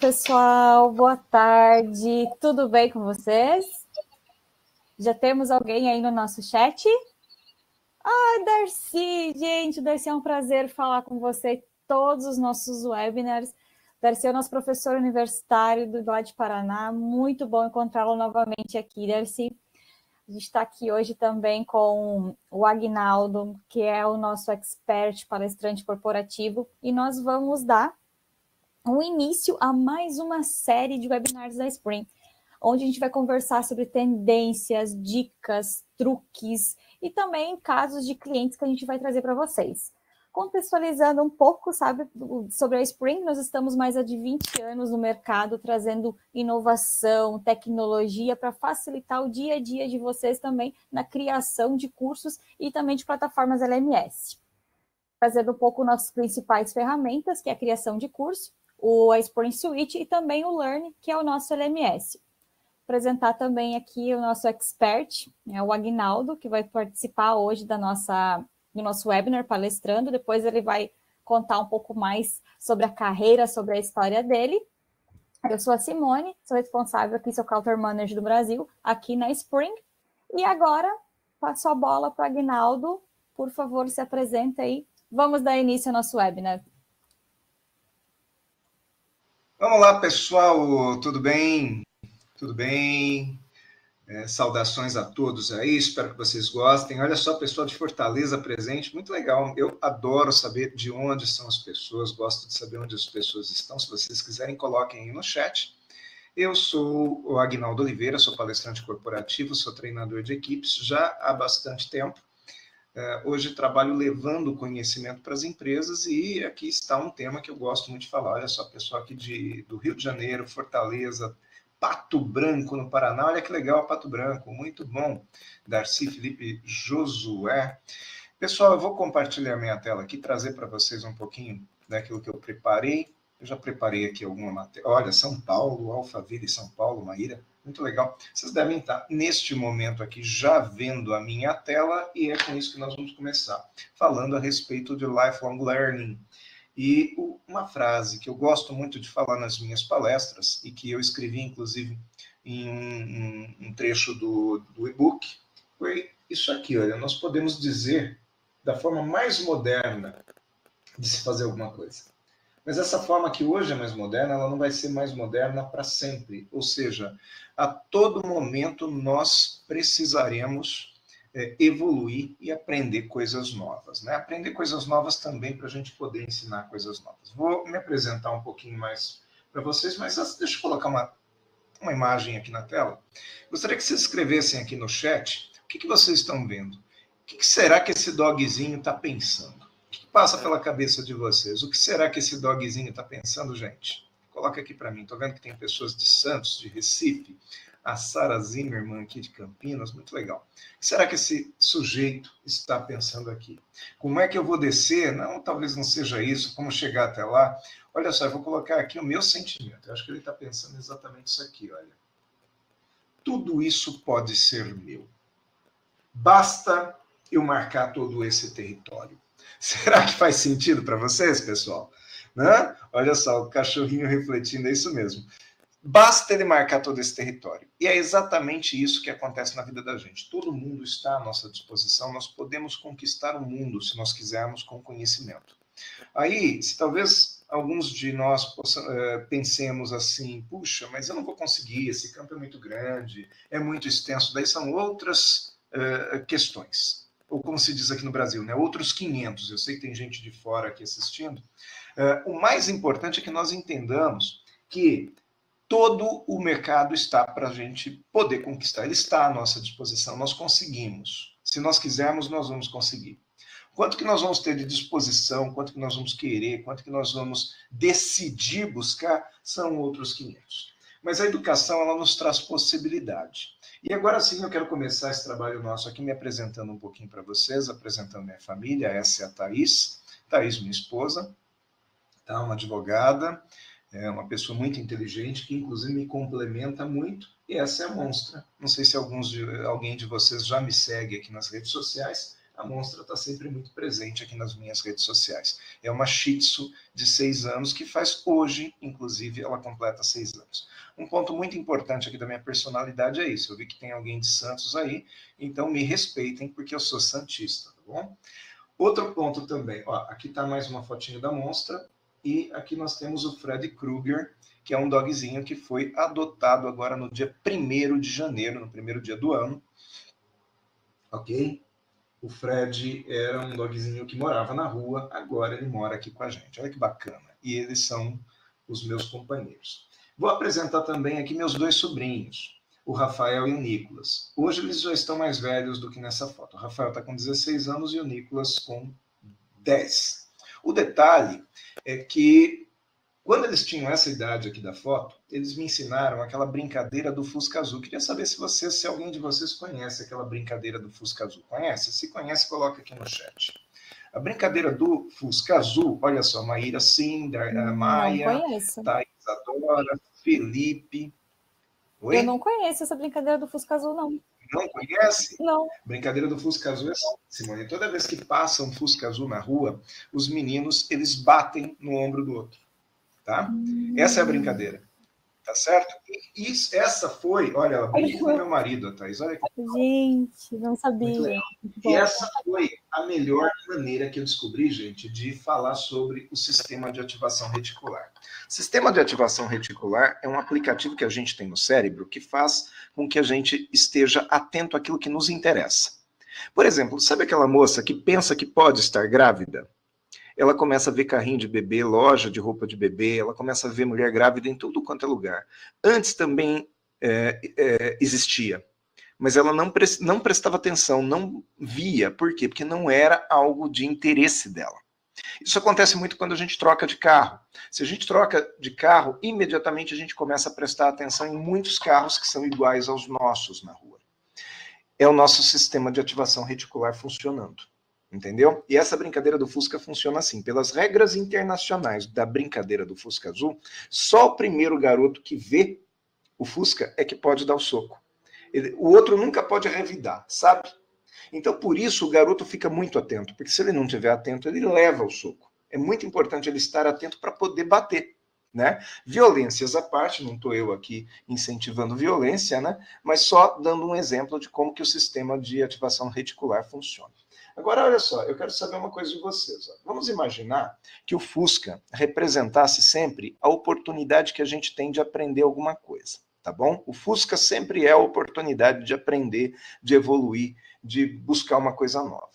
Pessoal, boa tarde. Tudo bem com vocês? Já temos alguém aí no nosso chat? Ah, Darcy, gente, Darcy, é um prazer falar com você todos os nossos webinars. Darcy é o nosso professor universitário do lá de Paraná. Muito bom encontrá-lo novamente aqui, Darcy. A gente está aqui hoje também com o Agnaldo, que é o nosso expert palestrante corporativo, e nós vamos dar um início a mais uma série de webinars da Spring, onde a gente vai conversar sobre tendências, dicas, truques e também casos de clientes que a gente vai trazer para vocês. Contextualizando um pouco, sabe, sobre a Spring, nós estamos mais de 20 anos no mercado, trazendo inovação, tecnologia para facilitar o dia a dia de vocês também na criação de cursos e também de plataformas LMS. Trazendo um pouco nossas principais ferramentas, que é a criação de curso, o Spring Suite e também o Learn, que é o nosso LMS. Apresentar também aqui o nosso expert, é o Agnaldo, que vai participar hoje da nossa, do nosso webinar palestrando. Depois ele vai contar um pouco mais sobre a carreira, sobre a história dele. Eu sou a Simone, sou responsável aqui, sou Counter Manager do Brasil, aqui na Spring. E agora, passo a bola para o Agnaldo. Por favor, se apresenta aí. Vamos dar início ao nosso webinar. Vamos lá, pessoal, tudo bem? Tudo bem? É, saudações a todos aí, espero que vocês gostem. Olha só, pessoal de Fortaleza presente, muito legal. Eu adoro saber de onde são as pessoas, gosto de saber onde as pessoas estão. Se vocês quiserem, coloquem aí no chat. Eu sou o Agnaldo Oliveira, sou palestrante corporativo, sou treinador de equipes já há bastante tempo. É, hoje trabalho levando conhecimento para as empresas e aqui está um tema que eu gosto muito de falar. Olha só, pessoal aqui de, do Rio de Janeiro, Fortaleza, Pato Branco, no Paraná. Olha que legal, Pato Branco, muito bom. Darcy Felipe Josué. Pessoal, eu vou compartilhar minha tela aqui, trazer para vocês um pouquinho daquilo que eu preparei. Eu já preparei aqui alguma matéria. Olha, São Paulo, Alphaville, São Paulo, Maíra. Muito legal. Vocês devem estar, neste momento aqui, já vendo a minha tela, e é com isso que nós vamos começar, falando a respeito de lifelong learning. E uma frase que eu gosto muito de falar nas minhas palestras, e que eu escrevi, inclusive, em um, trecho do, do e-book, foi isso aqui, olha, nós podemos dizer da forma mais moderna de se fazer alguma coisa. Mas essa forma que hoje é mais moderna, ela não vai ser mais moderna para sempre. Ou seja, a todo momento nós precisaremos é, evoluir e aprender coisas novas. Né? Aprender coisas novas também para a gente poder ensinar coisas novas. Vou me apresentar um pouquinho mais para vocês, mas deixa eu colocar uma, uma imagem aqui na tela. Gostaria que vocês escrevessem aqui no chat o que, que vocês estão vendo. O que, que será que esse dogzinho está pensando? Passa pela cabeça de vocês? O que será que esse dogzinho está pensando, gente? Coloca aqui para mim. Estou vendo que tem pessoas de Santos, de Recife, a Sara Zimmermann aqui de Campinas, muito legal. O que será que esse sujeito está pensando aqui? Como é que eu vou descer? Não, talvez não seja isso. Como chegar até lá? Olha só, eu vou colocar aqui o meu sentimento. Eu acho que ele está pensando exatamente isso aqui, olha. Tudo isso pode ser meu. Basta eu marcar todo esse território. Será que faz sentido para vocês, pessoal? Né? Olha só, o cachorrinho refletindo, é isso mesmo. Basta ele marcar todo esse território. E é exatamente isso que acontece na vida da gente. Todo mundo está à nossa disposição, nós podemos conquistar o mundo se nós quisermos com conhecimento. Aí, se talvez alguns de nós uh, pensemos assim, puxa, mas eu não vou conseguir, esse campo é muito grande, é muito extenso, daí são outras uh, questões ou como se diz aqui no Brasil, né, outros 500. Eu sei que tem gente de fora aqui assistindo. Uh, o mais importante é que nós entendamos que todo o mercado está para a gente poder conquistar. Ele está à nossa disposição, nós conseguimos. Se nós quisermos, nós vamos conseguir. Quanto que nós vamos ter de disposição, quanto que nós vamos querer, quanto que nós vamos decidir buscar, são outros 500. Mas a educação, ela nos traz possibilidade. E agora sim eu quero começar esse trabalho nosso aqui me apresentando um pouquinho para vocês, apresentando minha família. Essa é a Thaís, Thaís, minha esposa, tá? uma advogada, é uma pessoa muito inteligente, que inclusive me complementa muito. E essa é a Monstra. Não sei se alguns de, alguém de vocês já me segue aqui nas redes sociais. A monstra está sempre muito presente aqui nas minhas redes sociais. É uma Shih Tzu de seis anos que faz hoje, inclusive, ela completa seis anos. Um ponto muito importante aqui da minha personalidade é isso. Eu vi que tem alguém de Santos aí, então me respeitem porque eu sou santista, tá bom? Outro ponto também, ó, aqui está mais uma fotinha da monstra e aqui nós temos o Fred Krueger, que é um dogzinho que foi adotado agora no dia 1 de janeiro, no primeiro dia do ano. Ok? O Fred era um dogzinho que morava na rua, agora ele mora aqui com a gente. Olha que bacana. E eles são os meus companheiros. Vou apresentar também aqui meus dois sobrinhos, o Rafael e o Nicolas. Hoje eles já estão mais velhos do que nessa foto. O Rafael está com 16 anos e o Nicolas com 10. O detalhe é que quando eles tinham essa idade aqui da foto, eles me ensinaram aquela brincadeira do Fusca Azul. Queria saber se vocês, se alguém de vocês conhece aquela brincadeira do Fusca Azul. Conhece? Se conhece, coloca aqui no chat. A brincadeira do Fusca Azul, olha só, Maíra sim, a Maia, Thaís Adora, Felipe. Oi? Eu não conheço essa brincadeira do Fusca Azul, não. Não conhece? Não. Brincadeira do Fusca Azul é assim, Simone. Toda vez que passa um Fusca Azul na rua, os meninos, eles batem no ombro do outro tá? Hum. Essa é a brincadeira, tá certo? E isso, essa foi, olha, ela brinca com meu marido, Thaís, olha que... Gente, não sabia. E essa foi a melhor maneira que eu descobri, gente, de falar sobre o sistema de ativação reticular. Sistema de ativação reticular é um aplicativo que a gente tem no cérebro que faz com que a gente esteja atento àquilo que nos interessa. Por exemplo, sabe aquela moça que pensa que pode estar grávida? Ela começa a ver carrinho de bebê, loja de roupa de bebê, ela começa a ver mulher grávida em tudo quanto é lugar. Antes também é, é, existia, mas ela não, pre não prestava atenção, não via. Por quê? Porque não era algo de interesse dela. Isso acontece muito quando a gente troca de carro. Se a gente troca de carro, imediatamente a gente começa a prestar atenção em muitos carros que são iguais aos nossos na rua. É o nosso sistema de ativação reticular funcionando. Entendeu? E essa brincadeira do Fusca funciona assim. Pelas regras internacionais da brincadeira do Fusca Azul, só o primeiro garoto que vê o Fusca é que pode dar o soco. Ele, o outro nunca pode revidar, sabe? Então, por isso, o garoto fica muito atento, porque se ele não estiver atento, ele leva o soco. É muito importante ele estar atento para poder bater. Né? Violências à parte, não estou eu aqui incentivando violência, né? mas só dando um exemplo de como que o sistema de ativação reticular funciona. Agora, olha só, eu quero saber uma coisa de vocês. Vamos imaginar que o Fusca representasse sempre a oportunidade que a gente tem de aprender alguma coisa, tá bom? O Fusca sempre é a oportunidade de aprender, de evoluir, de buscar uma coisa nova.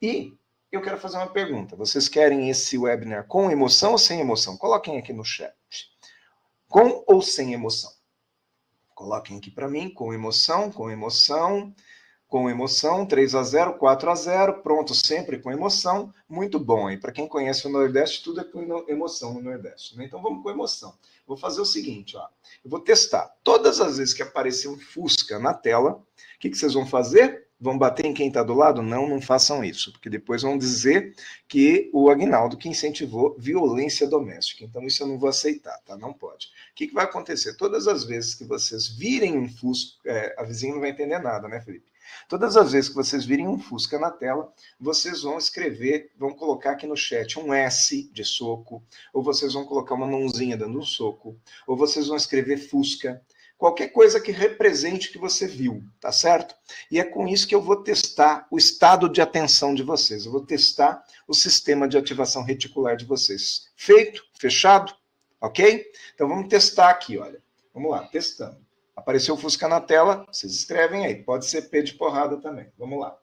E eu quero fazer uma pergunta. Vocês querem esse webinar com emoção ou sem emoção? Coloquem aqui no chat. Com ou sem emoção? Coloquem aqui para mim, com emoção, com emoção com emoção, 3 a 0, 4 a 0, pronto, sempre com emoção, muito bom. E para quem conhece o Nordeste, tudo é com emoção no Nordeste. Né? Então vamos com emoção. Vou fazer o seguinte, ó. Eu vou testar. Todas as vezes que aparecer um Fusca na tela, o que, que vocês vão fazer? Vão bater em quem está do lado? Não, não façam isso, porque depois vão dizer que o Agnaldo que incentivou violência doméstica. Então isso eu não vou aceitar, tá? Não pode. O que, que vai acontecer? Todas as vezes que vocês virem um Fusca, é, a vizinha não vai entender nada, né, Felipe? Todas as vezes que vocês virem um Fusca na tela, vocês vão escrever, vão colocar aqui no chat um S de soco, ou vocês vão colocar uma mãozinha dando um soco, ou vocês vão escrever Fusca, qualquer coisa que represente que você viu, tá certo? E é com isso que eu vou testar o estado de atenção de vocês, eu vou testar o sistema de ativação reticular de vocês. Feito? Fechado? Ok? Então vamos testar aqui, olha. Vamos lá, testando. Apareceu o Fusca na tela, vocês escrevem aí. Pode ser P de porrada também. Vamos lá.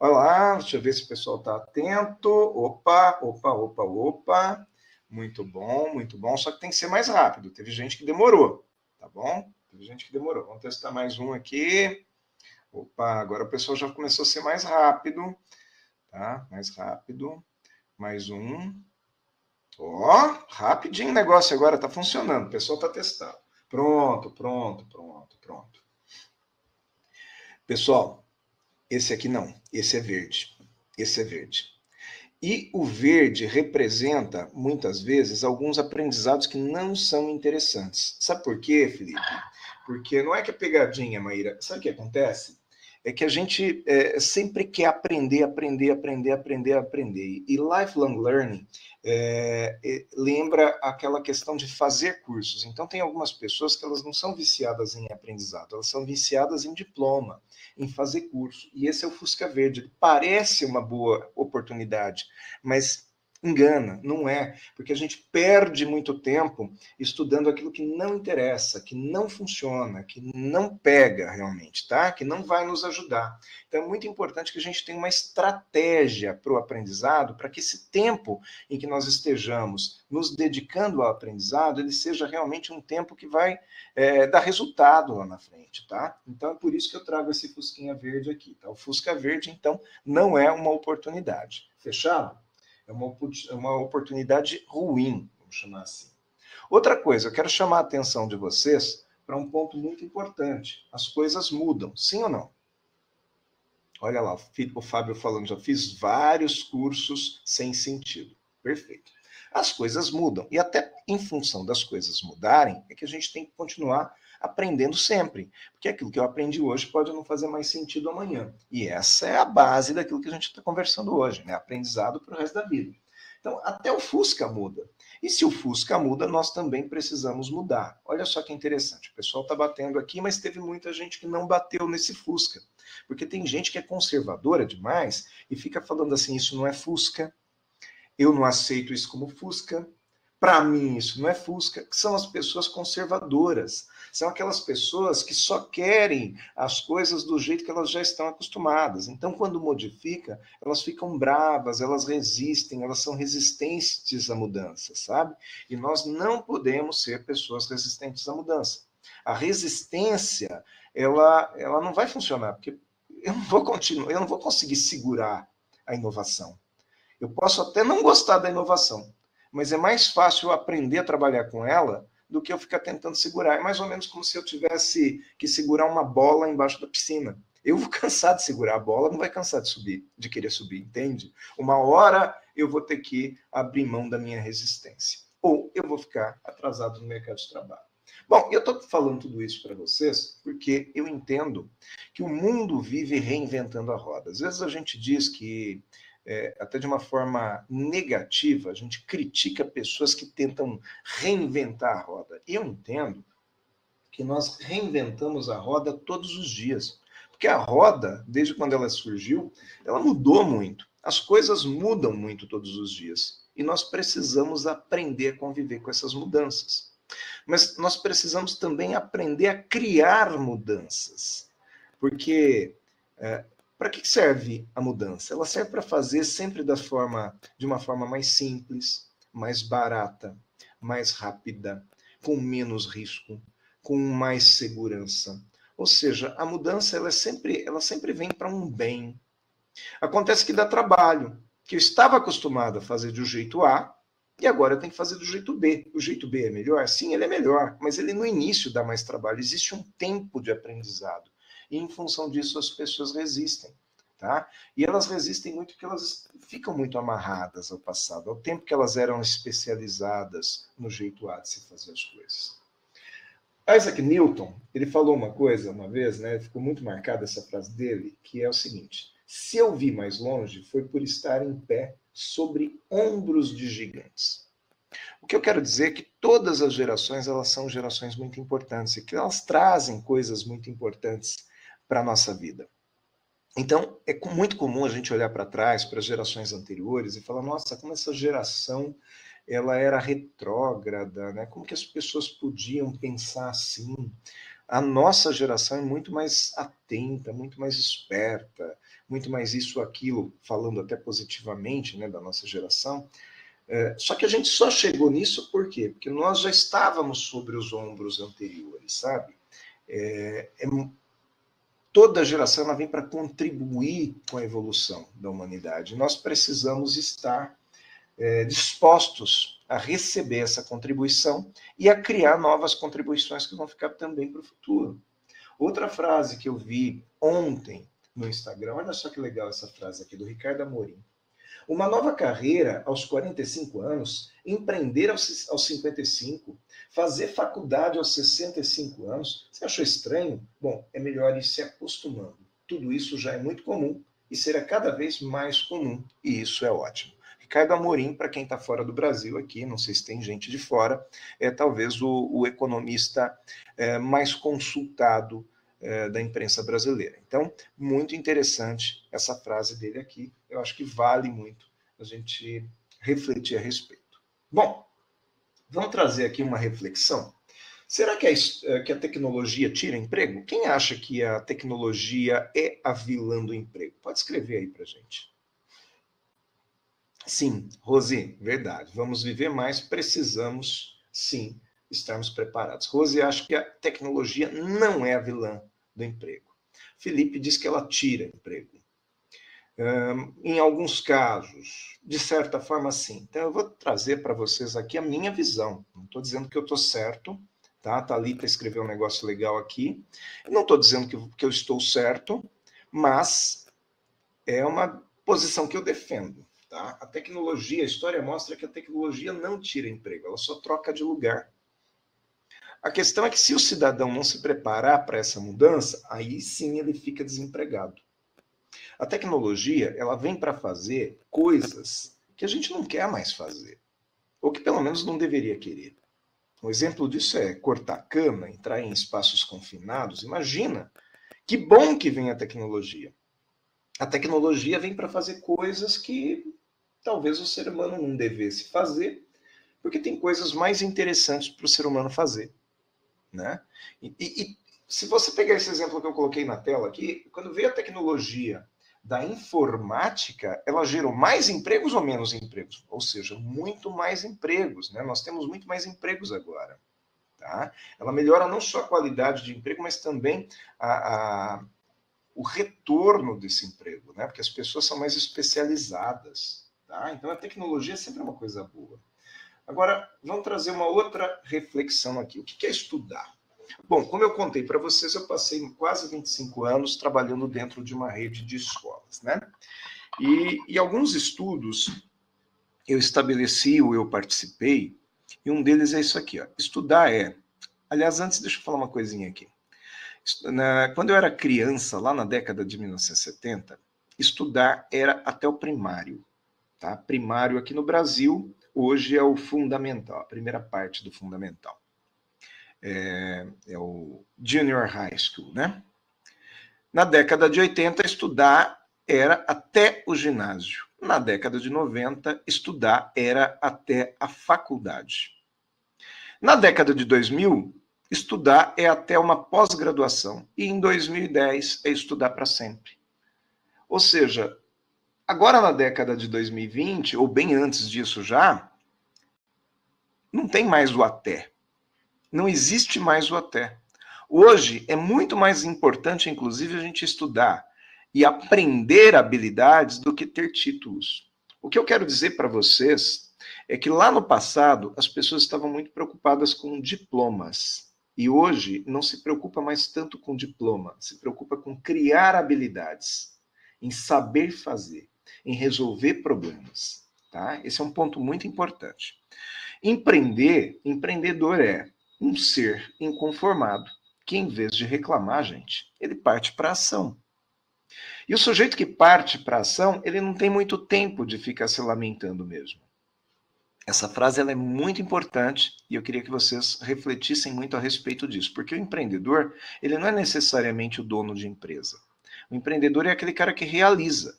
Olha lá, deixa eu ver se o pessoal está atento. Opa, opa, opa, opa. Muito bom, muito bom. Só que tem que ser mais rápido. Teve gente que demorou, tá bom? Teve gente que demorou. Vamos testar mais um aqui. Opa, agora o pessoal já começou a ser mais rápido. Tá? Mais rápido. Mais um. Ó, rapidinho o negócio agora, tá funcionando. O pessoal tá testando. Pronto, pronto, pronto, pronto. Pessoal, esse aqui não, esse é verde. Esse é verde. E o verde representa, muitas vezes, alguns aprendizados que não são interessantes. Sabe por quê, Felipe? Porque não é que é pegadinha, Maíra. Sabe o que acontece? É que a gente é, sempre quer aprender, aprender, aprender, aprender, aprender. E lifelong learning é, é, lembra aquela questão de fazer cursos. Então, tem algumas pessoas que elas não são viciadas em aprendizado, elas são viciadas em diploma, em fazer curso. E esse é o Fusca Verde. Parece uma boa oportunidade, mas engana, não é, porque a gente perde muito tempo estudando aquilo que não interessa, que não funciona, que não pega realmente, tá? Que não vai nos ajudar. Então é muito importante que a gente tenha uma estratégia para o aprendizado, para que esse tempo em que nós estejamos nos dedicando ao aprendizado, ele seja realmente um tempo que vai é, dar resultado lá na frente, tá? Então é por isso que eu trago esse Fusquinha Verde aqui, tá? O Fusca Verde, então, não é uma oportunidade. Fechado? É uma, é uma oportunidade ruim, vamos chamar assim. Outra coisa, eu quero chamar a atenção de vocês para um ponto muito importante. As coisas mudam, sim ou não? Olha lá, o Fábio falando, já fiz vários cursos sem sentido. Perfeito. As coisas mudam. E até em função das coisas mudarem, é que a gente tem que continuar aprendendo sempre. Porque aquilo que eu aprendi hoje pode não fazer mais sentido amanhã. E essa é a base daquilo que a gente está conversando hoje, né? Aprendizado para o resto da vida. Então, até o Fusca muda. E se o Fusca muda, nós também precisamos mudar. Olha só que interessante. O pessoal está batendo aqui, mas teve muita gente que não bateu nesse Fusca. Porque tem gente que é conservadora demais e fica falando assim: isso não é Fusca, eu não aceito isso como Fusca, para mim isso não é Fusca, que são as pessoas conservadoras. São aquelas pessoas que só querem as coisas do jeito que elas já estão acostumadas. Então, quando modifica, elas ficam bravas, elas resistem, elas são resistentes à mudança, sabe? E nós não podemos ser pessoas resistentes à mudança. A resistência, ela, ela não vai funcionar, porque eu não vou continuar, eu não vou conseguir segurar a inovação. Eu posso até não gostar da inovação, mas é mais fácil eu aprender a trabalhar com ela do que eu ficar tentando segurar. É mais ou menos como se eu tivesse que segurar uma bola embaixo da piscina. Eu vou cansar de segurar a bola, não vai cansar de subir, de querer subir, entende? Uma hora eu vou ter que abrir mão da minha resistência. Ou eu vou ficar atrasado no mercado de trabalho. Bom, eu estou falando tudo isso para vocês porque eu entendo que o mundo vive reinventando a roda. Às vezes a gente diz que é, até de uma forma negativa, a gente critica pessoas que tentam reinventar a roda. Eu entendo que nós reinventamos a roda todos os dias. Porque a roda, desde quando ela surgiu, ela mudou muito. As coisas mudam muito todos os dias. E nós precisamos aprender a conviver com essas mudanças. Mas nós precisamos também aprender a criar mudanças. Porque é, para que serve a mudança? Ela serve para fazer sempre da forma, de uma forma mais simples, mais barata, mais rápida, com menos risco, com mais segurança. Ou seja, a mudança ela é sempre, ela sempre vem para um bem. Acontece que dá trabalho, que eu estava acostumado a fazer do jeito A e agora eu tenho que fazer do jeito B. O jeito B é melhor? Sim, ele é melhor, mas ele no início dá mais trabalho. Existe um tempo de aprendizado e em função disso as pessoas resistem. Tá? E elas resistem muito porque elas ficam muito amarradas ao passado, ao tempo que elas eram especializadas no jeito A de se fazer as coisas. Isaac Newton, ele falou uma coisa uma vez, né? Ficou muito marcada essa frase dele, que é o seguinte: se eu vi mais longe, foi por estar em pé sobre ombros de gigantes. O que eu quero dizer é que todas as gerações elas são gerações muito importantes e que elas trazem coisas muito importantes para a nossa vida. Então, é muito comum a gente olhar para trás, para gerações anteriores, e falar: nossa, como essa geração ela era retrógrada, né? Como que as pessoas podiam pensar assim? A nossa geração é muito mais atenta, muito mais esperta, muito mais isso, aquilo, falando até positivamente, né, da nossa geração. É, só que a gente só chegou nisso por quê? Porque nós já estávamos sobre os ombros anteriores, sabe? É, é, toda geração ela vem para contribuir com a evolução da humanidade. Nós precisamos estar é, dispostos a receber essa contribuição e a criar novas contribuições que vão ficar também para o futuro. Outra frase que eu vi ontem no Instagram, olha só que legal essa frase aqui, do Ricardo Amorim. Uma nova carreira aos 45 anos, empreender aos, aos 55, fazer faculdade aos 65 anos. Você achou estranho? Bom, é melhor ir se acostumando. tudo isso já é muito comum e será cada vez mais comum, e isso é ótimo. Ricardo Amorim, para quem está fora do Brasil aqui, não sei se tem gente de fora, é talvez o, o economista é, mais consultado é, da imprensa brasileira. Então, muito interessante essa frase dele aqui. Eu acho que vale muito a gente refletir a respeito. Bom, vamos trazer aqui uma reflexão. Será que a, eh, que a tecnologia tira emprego? Quem acha que a tecnologia é a vilã do emprego? Pode escrever aí para gente. Sim, Rosi, verdade. Vamos viver mais, precisamos sim estarmos preparados. Rose acha que a tecnologia não é a vilã do emprego. Felipe diz que ela tira emprego. Um, em alguns casos, de certa forma, sim. Então, eu vou trazer para vocês aqui a minha visão. Não estou dizendo que eu estou certo, tá? A Thalita escreveu um negócio legal aqui. Eu não estou dizendo que, que eu estou certo, mas é uma posição que eu defendo. Tá? A tecnologia, a história mostra que a tecnologia não tira emprego, ela só troca de lugar. A questão é que se o cidadão não se preparar para essa mudança, aí sim ele fica desempregado. A tecnologia, ela vem para fazer coisas que a gente não quer mais fazer, ou que pelo menos não deveria querer. Um exemplo disso é cortar cama, entrar em espaços confinados. Imagina que bom que vem a tecnologia. A tecnologia vem para fazer coisas que talvez o ser humano não devesse fazer, porque tem coisas mais interessantes para o ser humano fazer. Né? E, e, se você pegar esse exemplo que eu coloquei na tela aqui, quando veio a tecnologia da informática, ela gerou mais empregos ou menos empregos? Ou seja, muito mais empregos. Né? Nós temos muito mais empregos agora. Tá? Ela melhora não só a qualidade de emprego, mas também a, a, o retorno desse emprego, né? porque as pessoas são mais especializadas. Tá? Então a tecnologia é sempre uma coisa boa. Agora, vamos trazer uma outra reflexão aqui. O que é estudar? Bom, como eu contei para vocês, eu passei quase 25 anos trabalhando dentro de uma rede de escolas, né? E, e alguns estudos eu estabeleci ou eu participei, e um deles é isso aqui, ó. Estudar é. Aliás, antes, deixa eu falar uma coisinha aqui. Quando eu era criança, lá na década de 1970, estudar era até o primário. Tá? Primário aqui no Brasil, hoje é o fundamental, a primeira parte do fundamental. É, é, o Junior High School, né? Na década de 80, estudar era até o ginásio. Na década de 90, estudar era até a faculdade. Na década de 2000, estudar é até uma pós-graduação. E em 2010 é estudar para sempre. Ou seja, Agora, na década de 2020, ou bem antes disso já, não tem mais o até. Não existe mais o até. Hoje é muito mais importante, inclusive, a gente estudar e aprender habilidades do que ter títulos. O que eu quero dizer para vocês é que lá no passado as pessoas estavam muito preocupadas com diplomas. E hoje não se preocupa mais tanto com diploma, se preocupa com criar habilidades, em saber fazer em resolver problemas. Tá? Esse é um ponto muito importante. Empreender, empreendedor é um ser inconformado que, em vez de reclamar, gente, ele parte para ação. E o sujeito que parte para ação, ele não tem muito tempo de ficar se lamentando mesmo. Essa frase ela é muito importante e eu queria que vocês refletissem muito a respeito disso, porque o empreendedor, ele não é necessariamente o dono de empresa. O empreendedor é aquele cara que realiza.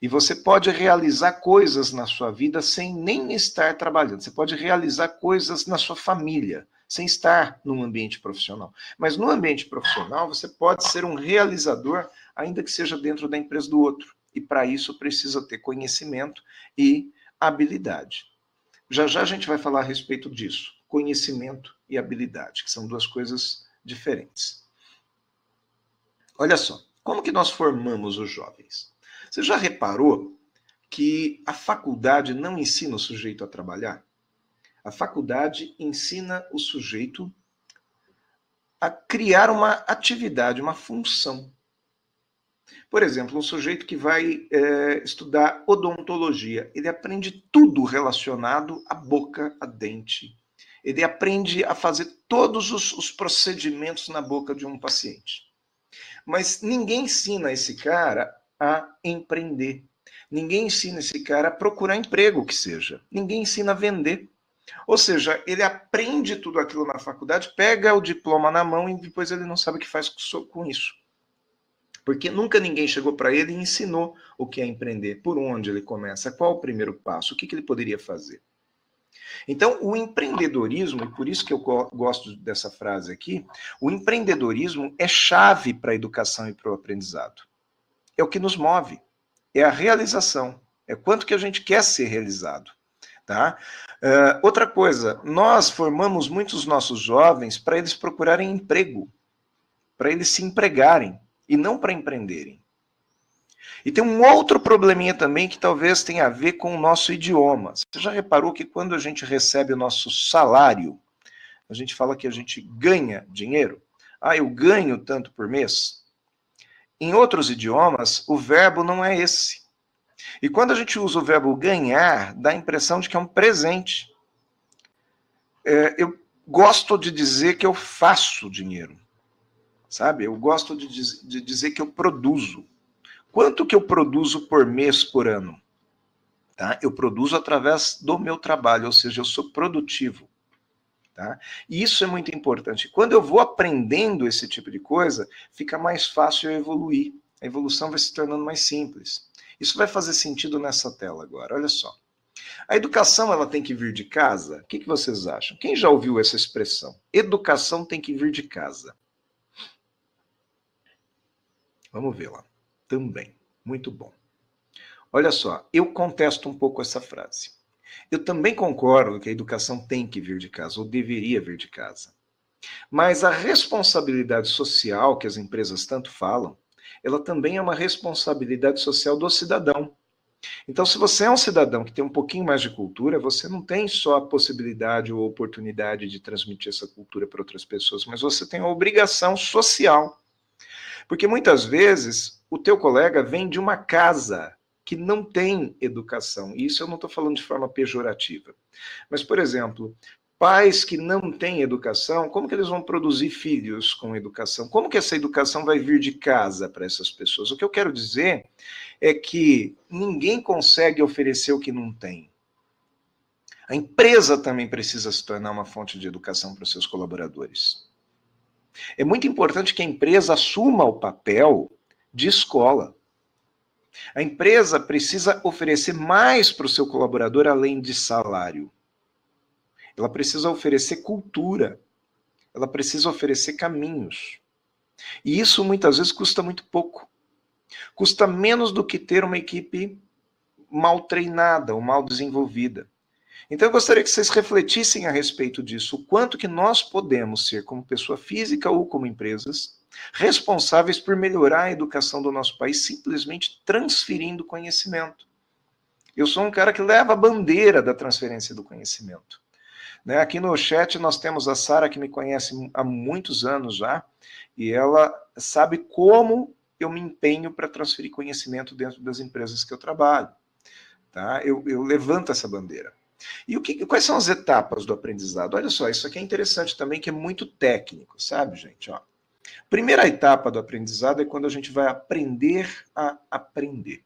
E você pode realizar coisas na sua vida sem nem estar trabalhando. Você pode realizar coisas na sua família, sem estar num ambiente profissional. Mas no ambiente profissional, você pode ser um realizador, ainda que seja dentro da empresa do outro. E para isso precisa ter conhecimento e habilidade. Já já a gente vai falar a respeito disso. Conhecimento e habilidade, que são duas coisas diferentes. Olha só, como que nós formamos os jovens? Você já reparou que a faculdade não ensina o sujeito a trabalhar? A faculdade ensina o sujeito a criar uma atividade, uma função. Por exemplo, um sujeito que vai é, estudar odontologia, ele aprende tudo relacionado à boca, a dente. Ele aprende a fazer todos os, os procedimentos na boca de um paciente. Mas ninguém ensina esse cara a empreender. Ninguém ensina esse cara a procurar emprego que seja. Ninguém ensina a vender. Ou seja, ele aprende tudo aquilo na faculdade, pega o diploma na mão e depois ele não sabe o que faz com isso. Porque nunca ninguém chegou para ele e ensinou o que é empreender, por onde ele começa, qual o primeiro passo, o que, que ele poderia fazer. Então, o empreendedorismo, e por isso que eu gosto dessa frase aqui, o empreendedorismo é chave para a educação e para o aprendizado. É o que nos move, é a realização, é quanto que a gente quer ser realizado. Tá? Uh, outra coisa, nós formamos muitos nossos jovens para eles procurarem emprego, para eles se empregarem e não para empreenderem. E tem um outro probleminha também que talvez tenha a ver com o nosso idioma. Você já reparou que quando a gente recebe o nosso salário, a gente fala que a gente ganha dinheiro? Ah, eu ganho tanto por mês? Em outros idiomas, o verbo não é esse. E quando a gente usa o verbo ganhar, dá a impressão de que é um presente. É, eu gosto de dizer que eu faço dinheiro, sabe? Eu gosto de, de dizer que eu produzo. Quanto que eu produzo por mês, por ano? Tá? Eu produzo através do meu trabalho, ou seja, eu sou produtivo. Tá? E isso é muito importante. Quando eu vou aprendendo esse tipo de coisa, fica mais fácil eu evoluir. A evolução vai se tornando mais simples. Isso vai fazer sentido nessa tela agora. Olha só. A educação ela tem que vir de casa? O que, que vocês acham? Quem já ouviu essa expressão? Educação tem que vir de casa. Vamos ver lá também. Muito bom. Olha só, eu contesto um pouco essa frase. Eu também concordo que a educação tem que vir de casa, ou deveria vir de casa. Mas a responsabilidade social que as empresas tanto falam, ela também é uma responsabilidade social do cidadão. Então, se você é um cidadão que tem um pouquinho mais de cultura, você não tem só a possibilidade ou oportunidade de transmitir essa cultura para outras pessoas, mas você tem a obrigação social. Porque muitas vezes o teu colega vem de uma casa que não tem educação. E isso eu não estou falando de forma pejorativa. Mas, por exemplo, pais que não têm educação, como que eles vão produzir filhos com educação? Como que essa educação vai vir de casa para essas pessoas? O que eu quero dizer é que ninguém consegue oferecer o que não tem. A empresa também precisa se tornar uma fonte de educação para os seus colaboradores. É muito importante que a empresa assuma o papel de escola. A empresa precisa oferecer mais para o seu colaborador além de salário. Ela precisa oferecer cultura. Ela precisa oferecer caminhos. E isso muitas vezes custa muito pouco. Custa menos do que ter uma equipe mal treinada ou mal desenvolvida. Então eu gostaria que vocês refletissem a respeito disso, o quanto que nós podemos ser como pessoa física ou como empresas responsáveis por melhorar a educação do nosso país simplesmente transferindo conhecimento. Eu sou um cara que leva a bandeira da transferência do conhecimento. Né? Aqui no chat nós temos a Sara, que me conhece há muitos anos já, e ela sabe como eu me empenho para transferir conhecimento dentro das empresas que eu trabalho. Tá? Eu, eu levanto essa bandeira. E o que, quais são as etapas do aprendizado? Olha só, isso aqui é interessante também, que é muito técnico, sabe, gente? Ó, Primeira etapa do aprendizado é quando a gente vai aprender a aprender.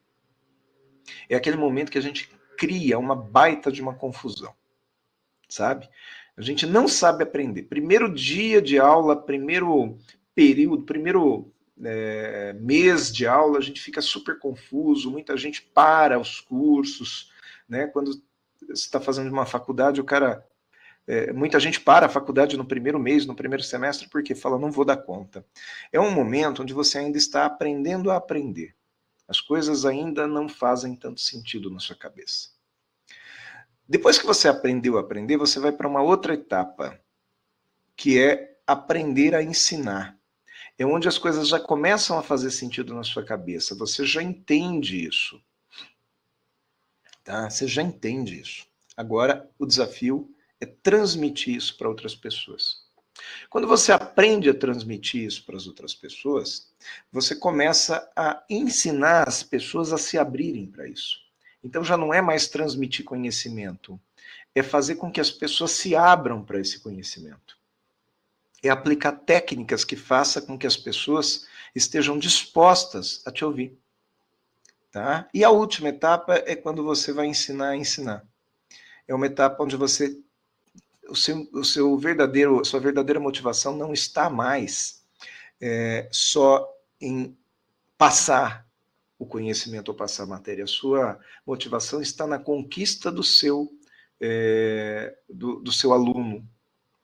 É aquele momento que a gente cria uma baita de uma confusão, sabe? A gente não sabe aprender. Primeiro dia de aula, primeiro período, primeiro é, mês de aula, a gente fica super confuso, muita gente para os cursos, né? Quando está fazendo uma faculdade, o cara é, muita gente para a faculdade no primeiro mês, no primeiro semestre, porque fala, não vou dar conta. É um momento onde você ainda está aprendendo a aprender. As coisas ainda não fazem tanto sentido na sua cabeça. Depois que você aprendeu a aprender, você vai para uma outra etapa, que é aprender a ensinar. É onde as coisas já começam a fazer sentido na sua cabeça. Você já entende isso. Tá? Você já entende isso. Agora, o desafio é transmitir isso para outras pessoas. Quando você aprende a transmitir isso para as outras pessoas, você começa a ensinar as pessoas a se abrirem para isso. Então já não é mais transmitir conhecimento, é fazer com que as pessoas se abram para esse conhecimento. É aplicar técnicas que façam com que as pessoas estejam dispostas a te ouvir. Tá? E a última etapa é quando você vai ensinar a ensinar. É uma etapa onde você o seu, o seu verdadeiro, sua verdadeira motivação não está mais é, só em passar o conhecimento ou passar a matéria. A sua motivação está na conquista do seu é, do, do seu aluno,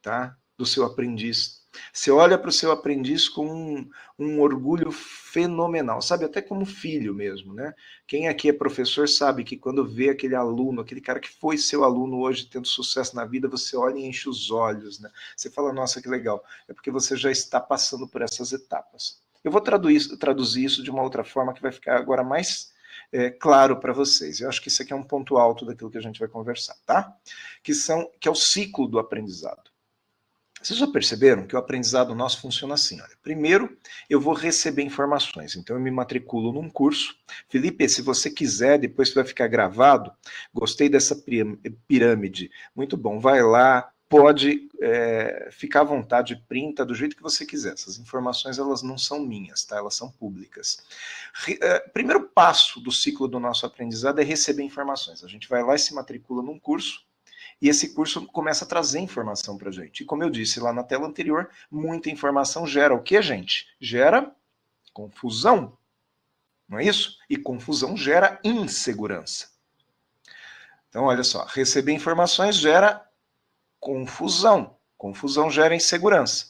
tá? Do seu aprendiz. Você olha para o seu aprendiz com um, um, orgulho fenomenal, sabe? Até como filho mesmo, né? Quem aqui é professor sabe que quando vê aquele aluno, aquele cara que foi seu aluno hoje tendo sucesso na vida, você olha e enche os olhos, né? Você fala, nossa, que legal. É porque você já está passando por essas etapas. Eu vou traduzir, traduzir isso de uma outra forma que vai ficar agora mais é, claro para vocês. Eu acho que isso aqui é um ponto alto daquilo que a gente vai conversar, tá? Que são que é o ciclo do aprendizado. Vocês já perceberam que o aprendizado nosso funciona assim? Olha, primeiro, eu vou receber informações. Então, eu me matriculo num curso. Felipe, se você quiser, depois vai ficar gravado. Gostei dessa pirâmide. Muito bom. Vai lá, pode é, ficar à vontade, printa do jeito que você quiser. Essas informações elas não são minhas, tá? Elas são públicas. Re, é, primeiro passo do ciclo do nosso aprendizado é receber informações. A gente vai lá e se matricula num curso e esse curso começa a trazer informação para a gente. E como eu disse lá na tela anterior, muita informação gera o que, gente? Gera confusão. Não é isso? E confusão gera insegurança. Então, olha só, receber informações gera confusão. Confusão gera insegurança.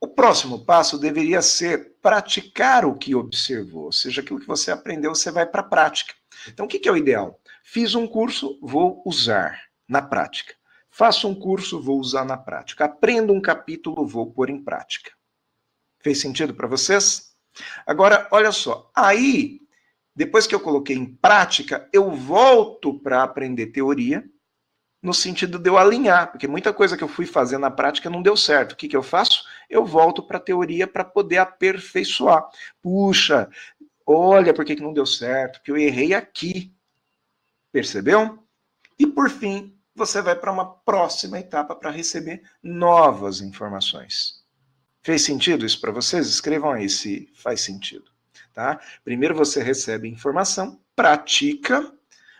O próximo passo deveria ser praticar o que observou, ou seja, aquilo que você aprendeu, você vai para a prática. Então, o que é o ideal? Fiz um curso, vou usar na prática. Faço um curso, vou usar na prática. Aprendo um capítulo, vou pôr em prática. Fez sentido para vocês? Agora, olha só. Aí, depois que eu coloquei em prática, eu volto para aprender teoria, no sentido de eu alinhar, porque muita coisa que eu fui fazer na prática não deu certo. O que, que eu faço? Eu volto para a teoria para poder aperfeiçoar. Puxa, olha por que, que não deu certo, que eu errei aqui. Percebeu? E por fim, você vai para uma próxima etapa para receber novas informações. Fez sentido isso para vocês? Escrevam aí se faz sentido. Tá? Primeiro você recebe informação, pratica,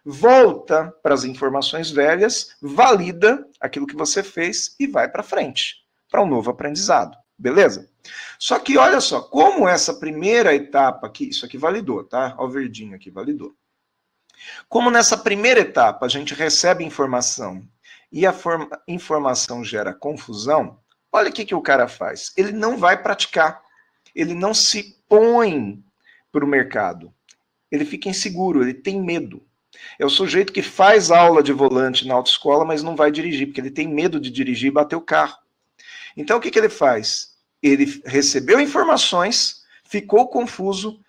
volta para as informações velhas, valida aquilo que você fez e vai para frente, para um novo aprendizado. Beleza? Só que olha só, como essa primeira etapa aqui, isso aqui validou, tá? Olha o verdinho aqui, validou. Como nessa primeira etapa a gente recebe informação e a informação gera confusão, olha o que, que o cara faz. Ele não vai praticar, ele não se põe para o mercado. Ele fica inseguro, ele tem medo. É o sujeito que faz aula de volante na autoescola, mas não vai dirigir, porque ele tem medo de dirigir e bater o carro. Então o que, que ele faz? Ele recebeu informações, ficou confuso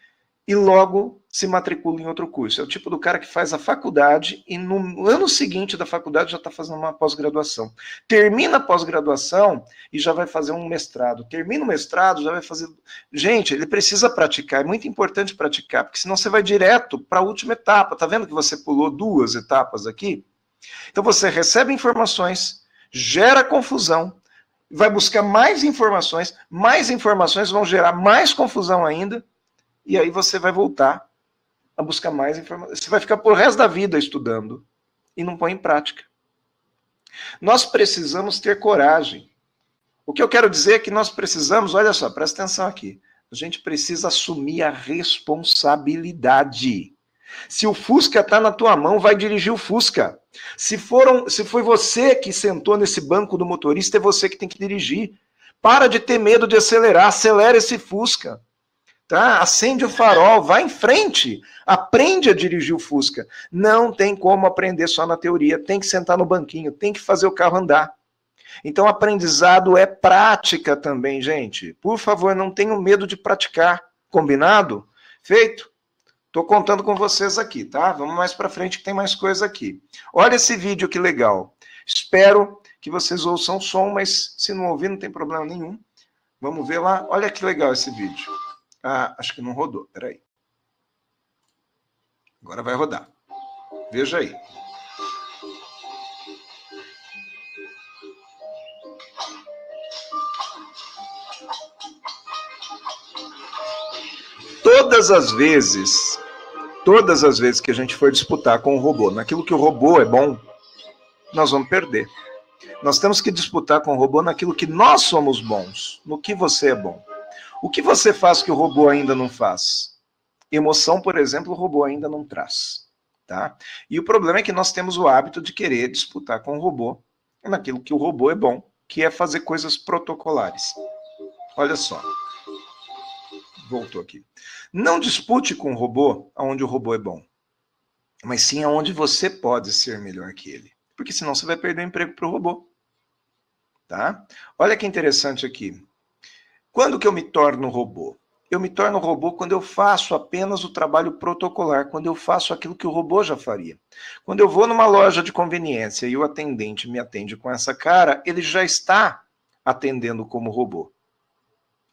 e logo se matricula em outro curso. É o tipo do cara que faz a faculdade e no ano seguinte da faculdade já está fazendo uma pós-graduação. Termina a pós-graduação e já vai fazer um mestrado. Termina o mestrado, já vai fazer. Gente, ele precisa praticar, é muito importante praticar, porque senão você vai direto para a última etapa. Tá vendo que você pulou duas etapas aqui? Então você recebe informações, gera confusão, vai buscar mais informações, mais informações vão gerar mais confusão ainda e aí você vai voltar a buscar mais informações. Você vai ficar por resto da vida estudando e não põe em prática. Nós precisamos ter coragem. O que eu quero dizer é que nós precisamos, olha só, presta atenção aqui. A gente precisa assumir a responsabilidade. Se o Fusca está na tua mão, vai dirigir o Fusca. Se, foram, se foi você que sentou nesse banco do motorista, é você que tem que dirigir. Para de ter medo de acelerar, acelera esse Fusca tá? Acende o farol, vai em frente, aprende a dirigir o Fusca. Não tem como aprender só na teoria, tem que sentar no banquinho, tem que fazer o carro andar. Então, aprendizado é prática também, gente. Por favor, não tenham medo de praticar. Combinado? Feito? Estou contando com vocês aqui, tá? Vamos mais para frente que tem mais coisa aqui. Olha esse vídeo que legal. Espero que vocês ouçam o som, mas se não ouvir, não tem problema nenhum. Vamos ver lá. Olha que legal esse vídeo. Ah, acho que não rodou. Peraí. Agora vai rodar. Veja aí. todas as vezes, todas as vezes que a gente for disputar com o robô, naquilo que o robô é bom, nós vamos perder. Nós temos que disputar com o robô naquilo que nós somos bons, no que você é bom. O que você faz que o robô ainda não faz? Emoção, por exemplo, o robô ainda não traz. Tá? E o problema é que nós temos o hábito de querer disputar com o robô naquilo que o robô é bom, que é fazer coisas protocolares. Olha só. Voltou aqui. Não dispute com o robô aonde o robô é bom, mas sim aonde você pode ser melhor que ele. Porque senão você vai perder o emprego para o robô. Tá? Olha que interessante aqui. Quando que eu me torno robô? Eu me torno robô quando eu faço apenas o trabalho protocolar, quando eu faço aquilo que o robô já faria. Quando eu vou numa loja de conveniência e o atendente me atende com essa cara, ele já está atendendo como robô.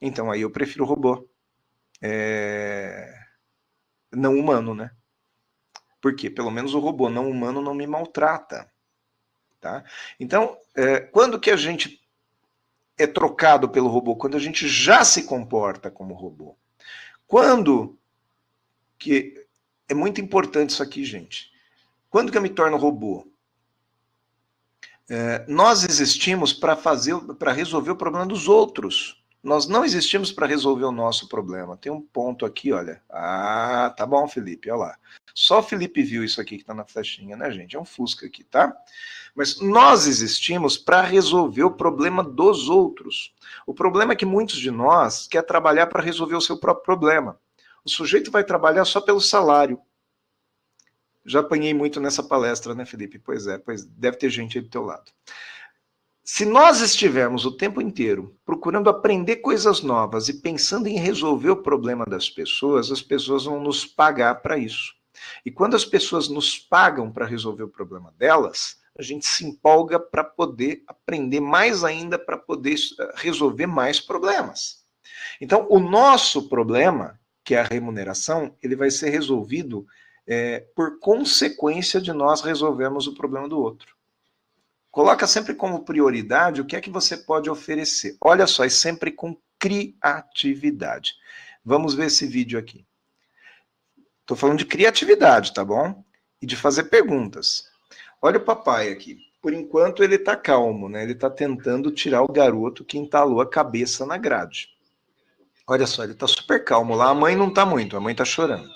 Então aí eu prefiro robô. É... Não humano, né? Porque pelo menos o robô não humano não me maltrata. Tá? Então, é, quando que a gente é trocado pelo robô? Quando a gente já se comporta como robô. Quando que é muito importante isso aqui, gente. Quando que eu me torno robô? É, nós existimos para fazer, para resolver o problema dos outros. Nós não existimos para resolver o nosso problema. Tem um ponto aqui, olha. Ah, tá bom, Felipe, olha lá. Só Felipe viu isso aqui que está na flechinha, né, gente? É um Fusca aqui, tá? Mas nós existimos para resolver o problema dos outros. O problema é que muitos de nós quer trabalhar para resolver o seu próprio problema. O sujeito vai trabalhar só pelo salário. Já apanhei muito nessa palestra, né, Felipe? Pois é, pois deve ter gente aí do teu lado. Se nós estivermos o tempo inteiro procurando aprender coisas novas e pensando em resolver o problema das pessoas, as pessoas vão nos pagar para isso. E quando as pessoas nos pagam para resolver o problema delas, a gente se empolga para poder aprender mais ainda, para poder eh, resolver mais problemas. Então, o nosso problema, que é a remuneração, ele vai ser resolvido é, por consequência de nós resolvermos o problema do outro. Coloca sempre como prioridade o que é que você pode oferecer. Olha só, e sempre com criatividade. Vamos ver esse vídeo aqui. Estou falando de criatividade, tá bom? E de fazer perguntas. Olha o papai aqui. Por enquanto ele está calmo, né? Ele está tentando tirar o garoto que entalou a cabeça na grade. Olha só, ele está super calmo lá. A mãe não está muito, a mãe está chorando.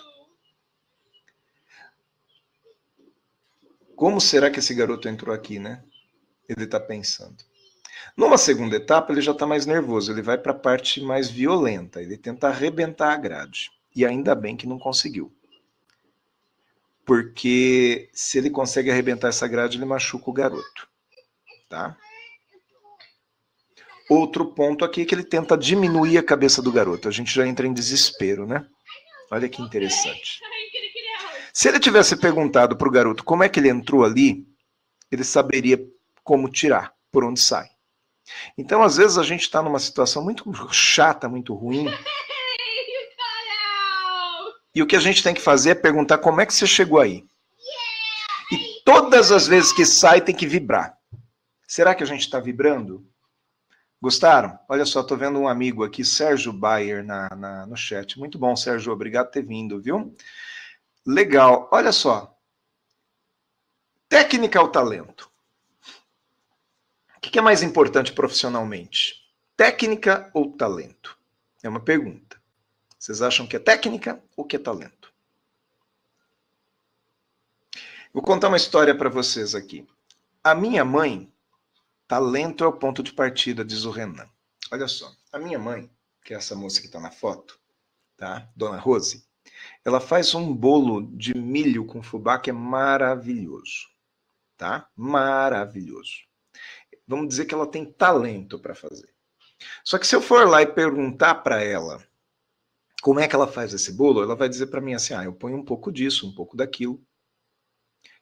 Como será que esse garoto entrou aqui, né? Ele está pensando. Numa segunda etapa, ele já está mais nervoso, ele vai para a parte mais violenta, ele tenta arrebentar a grade. E ainda bem que não conseguiu. Porque se ele consegue arrebentar essa grade, ele machuca o garoto. Tá? Outro ponto aqui é que ele tenta diminuir a cabeça do garoto. A gente já entra em desespero, né? Olha que interessante. Se ele tivesse perguntado para o garoto como é que ele entrou ali, ele saberia como tirar, por onde sai. Então, às vezes, a gente está numa situação muito chata, muito ruim. E o que a gente tem que fazer é perguntar como é que você chegou aí. E todas as vezes que sai, tem que vibrar. Será que a gente está vibrando? Gostaram? Olha só, estou vendo um amigo aqui, Sérgio Bayer, na, na, no chat. Muito bom, Sérgio, obrigado por ter vindo, viu? Legal. Olha só. Técnica ou talento? O que é mais importante profissionalmente? Técnica ou talento? É uma pergunta. Vocês acham que é técnica ou que é talento? Vou contar uma história para vocês aqui. A minha mãe, talento é o ponto de partida, diz o Renan. Olha só, a minha mãe, que é essa moça que está na foto, tá? Dona Rose, ela faz um bolo de milho com fubá que é maravilhoso, tá? Maravilhoso vamos dizer que ela tem talento para fazer. Só que se eu for lá e perguntar para ela como é que ela faz esse bolo, ela vai dizer para mim assim: ah, eu ponho um pouco disso, um pouco daquilo.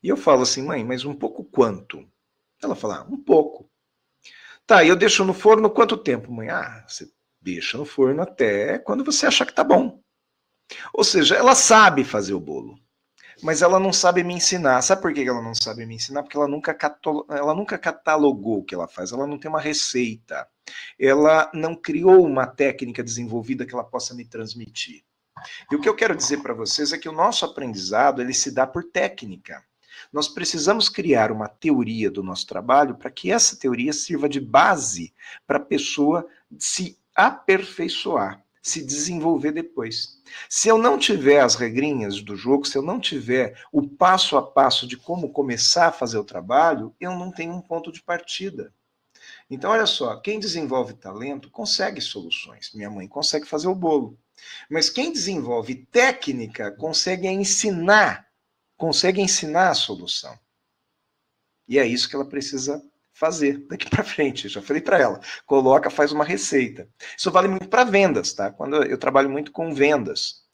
E eu falo assim, mãe, mas um pouco quanto? Ela fala, ah, um pouco. Tá, e eu deixo no forno quanto tempo, mãe? Ah, você deixa no forno até quando você achar que tá bom. Ou seja, ela sabe fazer o bolo mas ela não sabe me ensinar. Sabe por que ela não sabe me ensinar? Porque ela nunca, ela nunca catalogou o que ela faz, ela não tem uma receita, ela não criou uma técnica desenvolvida que ela possa me transmitir. E o que eu quero dizer para vocês é que o nosso aprendizado ele se dá por técnica. Nós precisamos criar uma teoria do nosso trabalho para que essa teoria sirva de base para a pessoa se aperfeiçoar, se desenvolver depois. Se eu não tiver as regrinhas do jogo, se eu não tiver o passo a passo de como começar a fazer o trabalho, eu não tenho um ponto de partida. Então, olha só, quem desenvolve talento consegue soluções. Minha mãe consegue fazer o bolo. Mas quem desenvolve técnica consegue ensinar, consegue ensinar a solução. E é isso que ela precisa fazer daqui para frente. Já falei para ela, coloca, faz uma receita. Isso vale muito para vendas, tá? Quando eu trabalho muito com vendas,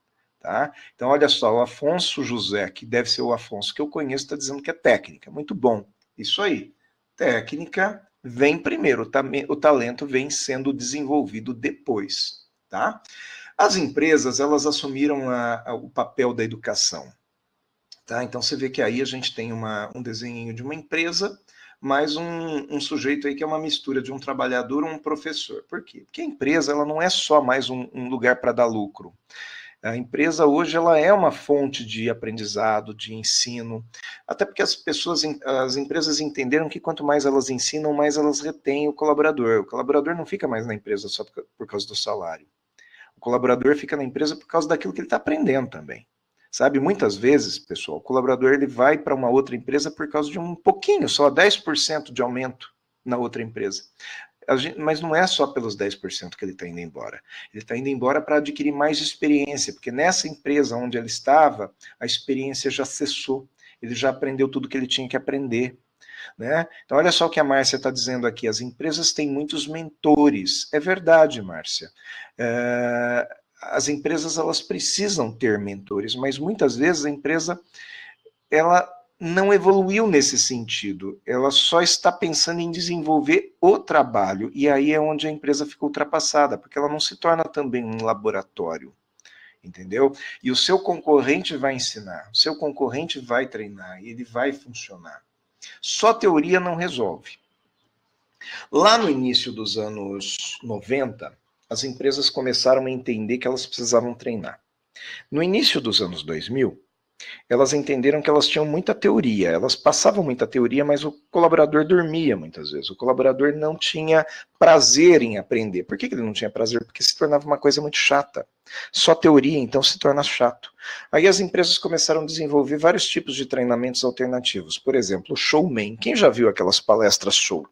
tá? Então olha só, o Afonso José, que deve ser o Afonso que eu conheço, está dizendo que é técnica. Muito bom. Isso aí. Técnica vem primeiro, o talento vem sendo desenvolvido depois, tá? As empresas, elas assumiram a, a, o papel da educação, tá? Então você vê que aí a gente tem uma, um desenho de uma empresa mais um, um, sujeito aí que é uma mistura de um trabalhador e um professor. Por quê? Porque a empresa ela não é só mais um, um lugar para dar lucro. A empresa hoje ela é uma fonte de aprendizado, de ensino, até porque as pessoas, as empresas entenderam que quanto mais elas ensinam, mais elas retêm o colaborador. O colaborador não fica mais na empresa só por causa do salário. O colaborador fica na empresa por causa daquilo que ele está aprendendo também. Sabe, muitas vezes, pessoal, o colaborador ele vai para uma outra empresa por causa de um pouquinho, só 10% de aumento na outra empresa. Mas não é só pelos 10% que ele está indo embora. Ele está indo embora para adquirir mais experiência, porque nessa empresa onde ele estava, a experiência já cessou. Ele já aprendeu tudo que ele tinha que aprender. Né? Então, olha só o que a Márcia está dizendo aqui: as empresas têm muitos mentores. É verdade, Márcia. É, as empresas elas precisam ter mentores, mas muitas vezes a empresa ela não evoluiu nesse sentido. Ela só está pensando em desenvolver o trabalho e aí é onde a empresa fica ultrapassada, porque ela não se torna também um laboratório. Entendeu? E o seu concorrente vai ensinar, o seu concorrente vai treinar, e ele vai funcionar. Só teoria não resolve. Lá no início dos anos 90, as empresas começaram a entender que elas precisavam treinar. No início dos anos 2000, elas entenderam que elas tinham muita teoria, elas passavam muita teoria, mas o colaborador dormia muitas vezes. O colaborador não tinha prazer em aprender. Por que ele não tinha prazer? Porque se tornava uma coisa muito chata. Só teoria, então, se torna chato. Aí as empresas começaram a desenvolver vários tipos de treinamentos alternativos. Por exemplo, o showman. Quem já viu aquelas palestras show?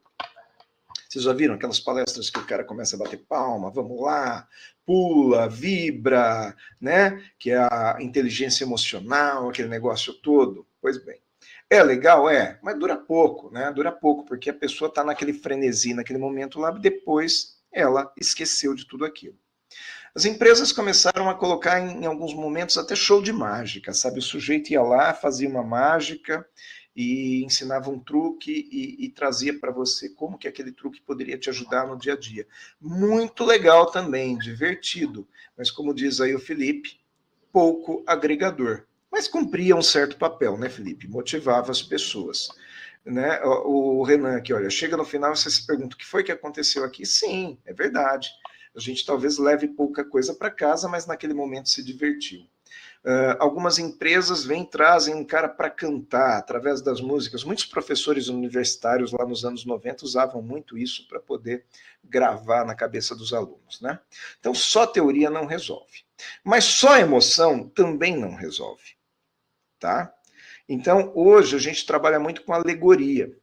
Vocês já viram aquelas palestras que o cara começa a bater palma, vamos lá, pula, vibra, né? Que é a inteligência emocional, aquele negócio todo. Pois bem. É legal, é, mas dura pouco, né? Dura pouco, porque a pessoa está naquele frenesi, naquele momento lá, depois ela esqueceu de tudo aquilo. As empresas começaram a colocar em, em alguns momentos até show de mágica, sabe? O sujeito ia lá, fazia uma mágica e ensinava um truque e, e trazia para você como que aquele truque poderia te ajudar no dia a dia. Muito legal também, divertido, mas como diz aí o Felipe, pouco agregador. Mas cumpria um certo papel, né, Felipe? Motivava as pessoas. Né? O Renan aqui, olha, chega no final você se pergunta o que foi que aconteceu aqui? Sim, é verdade. A gente talvez leve pouca coisa para casa, mas naquele momento se divertiu. Uh, algumas empresas vêm trazem um cara para cantar através das músicas. Muitos professores universitários lá nos anos 90 usavam muito isso para poder gravar na cabeça dos alunos, né? Então só teoria não resolve. Mas só emoção também não resolve, tá? Então hoje a gente trabalha muito com alegoria.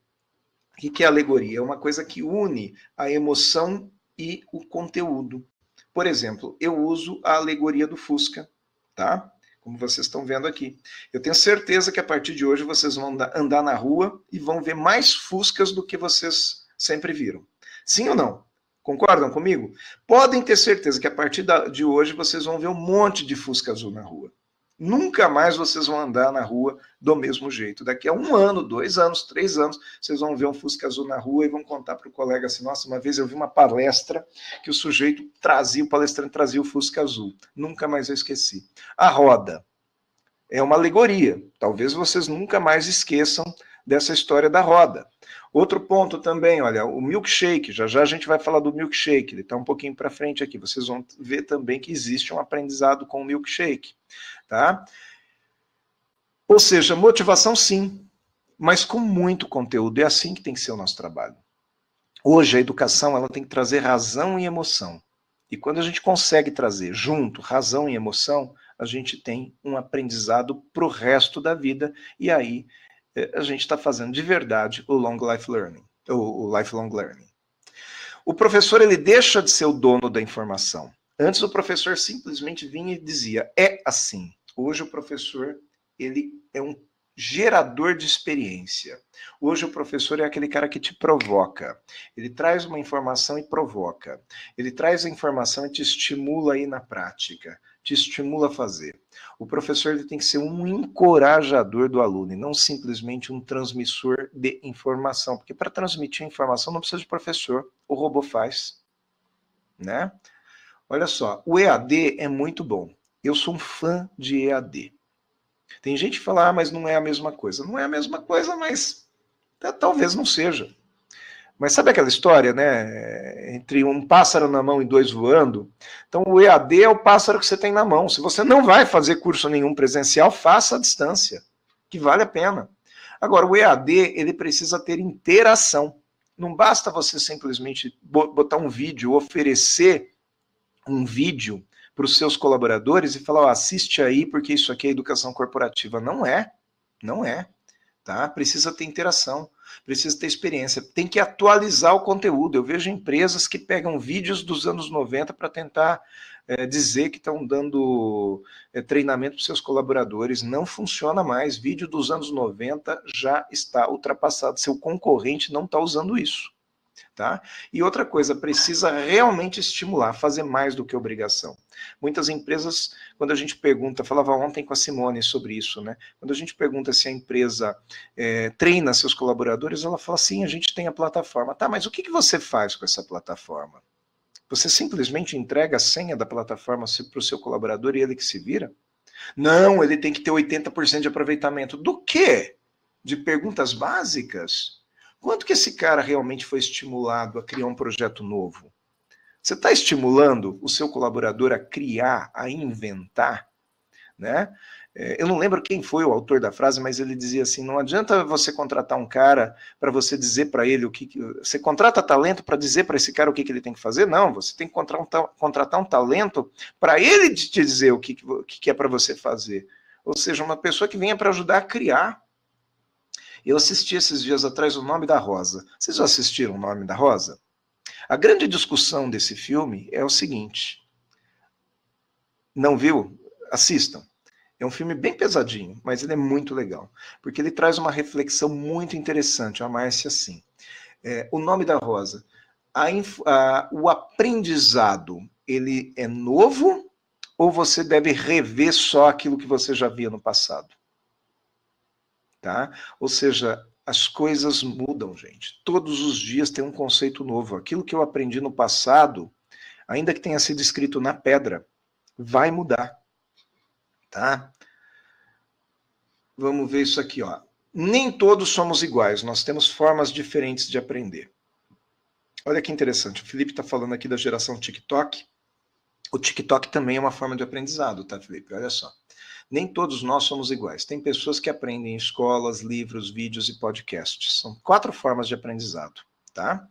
O que é alegoria? É uma coisa que une a emoção e o conteúdo. Por exemplo, eu uso a alegoria do Fusca, tá? Como vocês estão vendo aqui. Eu tenho certeza que a partir de hoje vocês vão andar na rua e vão ver mais fuscas do que vocês sempre viram. Sim ou não? Concordam comigo? Podem ter certeza que a partir de hoje vocês vão ver um monte de fusca azul na rua. Nunca mais vocês vão andar na rua do mesmo jeito. Daqui a um ano, dois anos, três anos, vocês vão ver um Fusca Azul na rua e vão contar para o colega assim: nossa, uma vez eu vi uma palestra que o sujeito trazia, o palestrante trazia o Fusca Azul. Nunca mais eu esqueci. A roda é uma alegoria. Talvez vocês nunca mais esqueçam dessa história da roda. Outro ponto também, olha, o milkshake, já já a gente vai falar do milkshake, ele está um pouquinho para frente aqui, vocês vão ver também que existe um aprendizado com o milkshake, tá? Ou seja, motivação sim, mas com muito conteúdo, é assim que tem que ser o nosso trabalho. Hoje a educação ela tem que trazer razão e emoção. E quando a gente consegue trazer junto razão e emoção, a gente tem um aprendizado para o resto da vida, e aí eh, a gente está fazendo de verdade o long life learning, o lifelong learning. O professor ele deixa de ser o dono da informação. Antes o professor simplesmente vinha e dizia é assim. Hoje o professor ele é um gerador de experiência. Hoje o professor é aquele cara que te provoca. Ele traz uma informação e provoca. Ele traz a informação e te estimula aí na prática, te estimula a fazer. O professor ele tem que ser um encorajador do aluno e não simplesmente um transmissor de informação, porque para transmitir informação não precisa de professor, o robô faz, né? Olha só, o EAD é muito bom. Eu sou um fã de EAD. Tem gente que fala, ah, mas não é a mesma coisa. Não é a mesma coisa, mas talvez não seja. Mas sabe aquela história, né? Entre um pássaro na mão e dois voando? Então, o EAD é o pássaro que você tem na mão. Se você não vai fazer curso nenhum presencial, faça à distância, que vale a pena. Agora, o EAD, ele precisa ter interação. Não basta você simplesmente botar um vídeo, oferecer um vídeo para os seus colaboradores e falar, assiste aí porque isso aqui é educação corporativa. Não é, não é, tá? Precisa ter interação, precisa ter experiência, tem que atualizar o conteúdo. Eu vejo empresas que pegam vídeos dos anos 90 para tentar é, dizer que estão dando é, treinamento para seus colaboradores. Não funciona mais. Vídeo dos anos 90 já está ultrapassado. Seu concorrente não está usando isso. Tá? E outra coisa, precisa realmente estimular, fazer mais do que obrigação. Muitas empresas, quando a gente pergunta, falava ontem com a Simone sobre isso, né? Quando a gente pergunta se a empresa é, treina seus colaboradores, ela fala assim: a gente tem a plataforma. Tá, mas o que, que você faz com essa plataforma? Você simplesmente entrega a senha da plataforma para o seu colaborador e ele que se vira? Não, ele tem que ter 80% de aproveitamento. Do quê? De perguntas básicas? Quanto que esse cara realmente foi estimulado a criar um projeto novo? Você está estimulando o seu colaborador a criar, a inventar, né? É, eu não lembro quem foi o autor da frase, mas ele dizia assim: não adianta você contratar um cara para você dizer para ele o que. Você contrata talento para dizer para esse cara o que, que, ele tem que fazer? Não, você tem que contratar um, contratar um talento para ele te dizer o que, que é para você fazer. Ou seja, uma pessoa que venha para ajudar a criar. Eu assisti esses dias atrás O Nome da Rosa. Vocês já assistiram O Nome da Rosa? A grande discussão desse filme é o seguinte. Não viu? Assistam. É um filme bem pesadinho, mas ele é muito legal, porque ele traz uma reflexão muito interessante. A Márcia, assim. É, o nome da Rosa. A, a, o aprendizado, ele é novo ou você deve rever só aquilo que você já via no passado? Tá? Ou seja, as coisas mudam, gente. Todos os dias tem um conceito novo. Aquilo que eu aprendi no passado, ainda que tenha sido escrito na pedra, vai mudar, tá? Vamos ver isso aqui, ó. Nem todos somos iguais, nós temos formas diferentes de aprender. Olha que interessante, o Felipe está falando aqui da geração TikTok. O TikTok também é uma forma de aprendizado, tá, Felipe? Olha só. Nem todos nós somos iguais. Tem pessoas que aprendem em escolas, livros, vídeos e podcasts. São quatro formas de aprendizado, tá?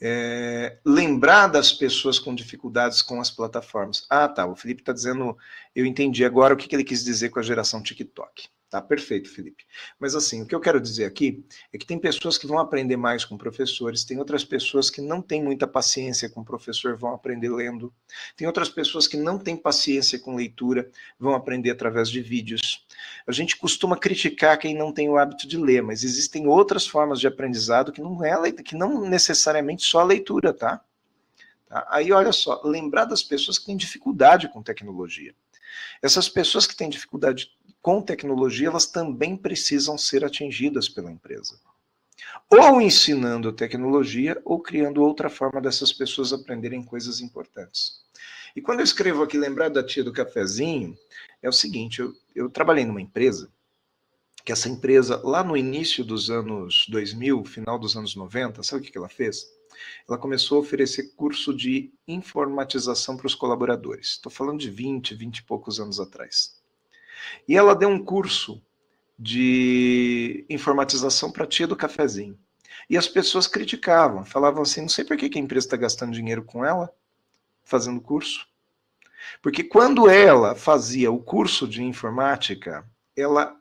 É, lembrar das pessoas com dificuldades com as plataformas. Ah, tá. O Felipe está dizendo, eu entendi agora o que, que ele quis dizer com a geração TikTok. Tá perfeito, Felipe. Mas assim, o que eu quero dizer aqui é que tem pessoas que vão aprender mais com professores, tem outras pessoas que não têm muita paciência com o professor, vão aprender lendo. Tem outras pessoas que não têm paciência com leitura, vão aprender através de vídeos. A gente costuma criticar quem não tem o hábito de ler, mas existem outras formas de aprendizado que não é que não necessariamente só a leitura, tá? tá? Aí olha só, lembrar das pessoas que têm dificuldade com tecnologia. Essas pessoas que têm dificuldade com tecnologia, elas também precisam ser atingidas pela empresa. Ou ensinando tecnologia, ou criando outra forma dessas pessoas aprenderem coisas importantes. E quando eu escrevo aqui, lembrar da tia do cafezinho, é o seguinte: eu, eu trabalhei numa empresa que essa empresa, lá no início dos anos 2000, final dos anos 90, sabe o que ela fez? Ela começou a oferecer curso de informatização para os colaboradores. Estou falando de 20, 20 e poucos anos atrás. E ela deu um curso de informatização para a tia do cafezinho. E as pessoas criticavam, falavam assim: não sei por que a empresa está gastando dinheiro com ela, fazendo curso. Porque quando ela fazia o curso de informática, ela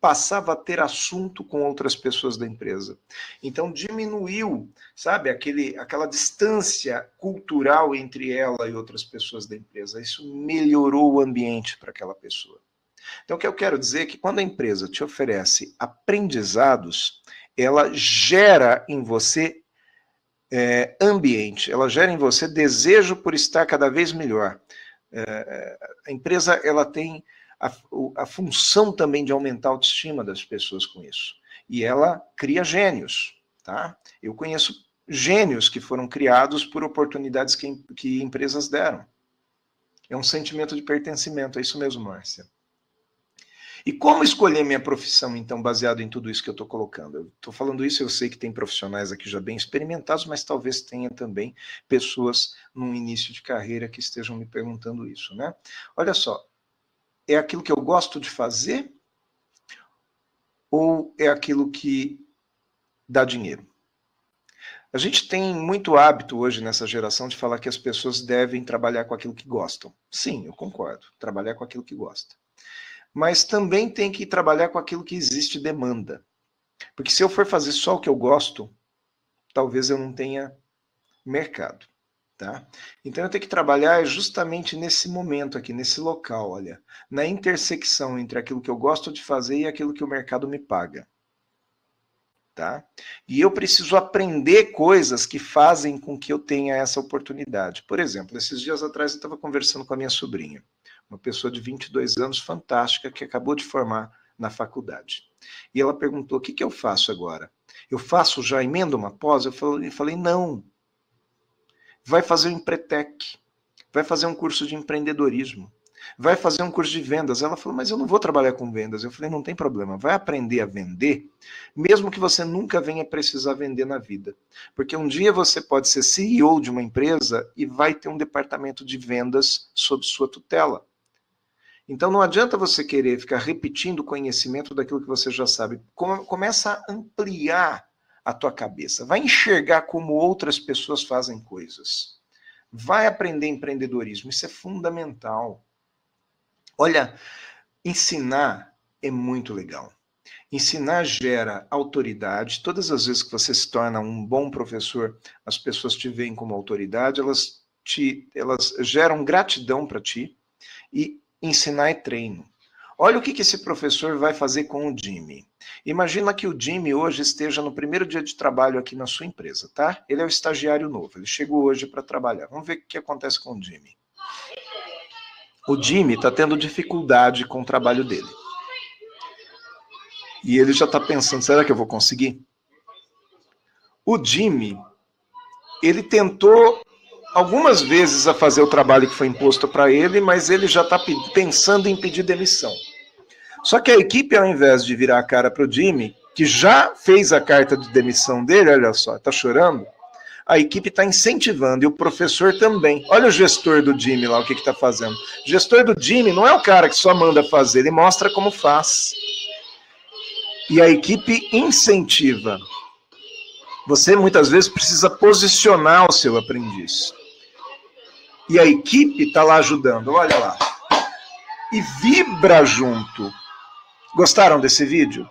passava a ter assunto com outras pessoas da empresa. Então diminuiu, sabe, aquele, aquela distância cultural entre ela e outras pessoas da empresa. Isso melhorou o ambiente para aquela pessoa. Então o que eu quero dizer é que quando a empresa te oferece aprendizados, ela gera em você é, ambiente, ela gera em você desejo por estar cada vez melhor. É, a empresa ela tem a, a função também de aumentar a autoestima das pessoas com isso. E ela cria gênios, tá? Eu conheço gênios que foram criados por oportunidades que, que empresas deram. É um sentimento de pertencimento, é isso mesmo, Márcia. E como escolher minha profissão, então, baseado em tudo isso que eu estou colocando? Eu estou falando isso, eu sei que tem profissionais aqui já bem experimentados, mas talvez tenha também pessoas num início de carreira que estejam me perguntando isso, né? Olha só, é aquilo que eu gosto de fazer ou é aquilo que dá dinheiro? A gente tem muito hábito hoje nessa geração de falar que as pessoas devem trabalhar com aquilo que gostam. Sim, eu concordo, trabalhar com aquilo que gosta. Mas também tem que trabalhar com aquilo que existe demanda. Porque se eu for fazer só o que eu gosto, talvez eu não tenha mercado. Tá? Então eu tenho que trabalhar justamente nesse momento aqui, nesse local, olha, na intersecção entre aquilo que eu gosto de fazer e aquilo que o mercado me paga. Tá? E eu preciso aprender coisas que fazem com que eu tenha essa oportunidade. Por exemplo, esses dias atrás eu estava conversando com a minha sobrinha, uma pessoa de 22 anos, fantástica, que acabou de formar na faculdade. E ela perguntou: o que, que eu faço agora? Eu faço já emenda uma pós? Eu falei, falei não vai fazer o Empretec, vai fazer um curso de empreendedorismo, vai fazer um curso de vendas. Ela falou, mas eu não vou trabalhar com vendas. Eu falei, não tem problema, vai aprender a vender, mesmo que você nunca venha precisar vender na vida. Porque um dia você pode ser CEO de uma empresa e vai ter um departamento de vendas sob sua tutela. Então não adianta você querer ficar repetindo o conhecimento daquilo que você já sabe. Começa a ampliar a tua cabeça. Vai enxergar como outras pessoas fazem coisas. Vai aprender empreendedorismo, isso é fundamental. Olha, ensinar é muito legal. Ensinar gera autoridade. Todas as vezes que você se torna um bom professor, as pessoas te veem como autoridade, elas te elas geram gratidão para ti. E ensinar é treino. Olha o que, esse professor vai fazer com o Jimmy. Imagina que o Jimmy hoje esteja no primeiro dia de trabalho aqui na sua empresa, tá? Ele é o estagiário novo, ele chegou hoje para trabalhar. Vamos ver o que acontece com o Jimmy. O Jimmy está tendo dificuldade com o trabalho dele. E ele já está pensando: será que eu vou conseguir? O Jimmy, ele tentou algumas vezes a fazer o trabalho que foi imposto para ele, mas ele já está pensando em pedir demissão. Só que a equipe, ao invés de virar a cara para o Jimmy, que já fez a carta de demissão dele, olha só, está chorando, a equipe está incentivando e o professor também. Olha o gestor do Jimmy lá, o que está fazendo. O gestor do Jimmy não é o cara que só manda fazer, ele mostra como faz. E a equipe incentiva. Você muitas vezes precisa posicionar o seu aprendiz e a equipe está lá ajudando, olha lá. E vibra junto. Gostaram desse vídeo?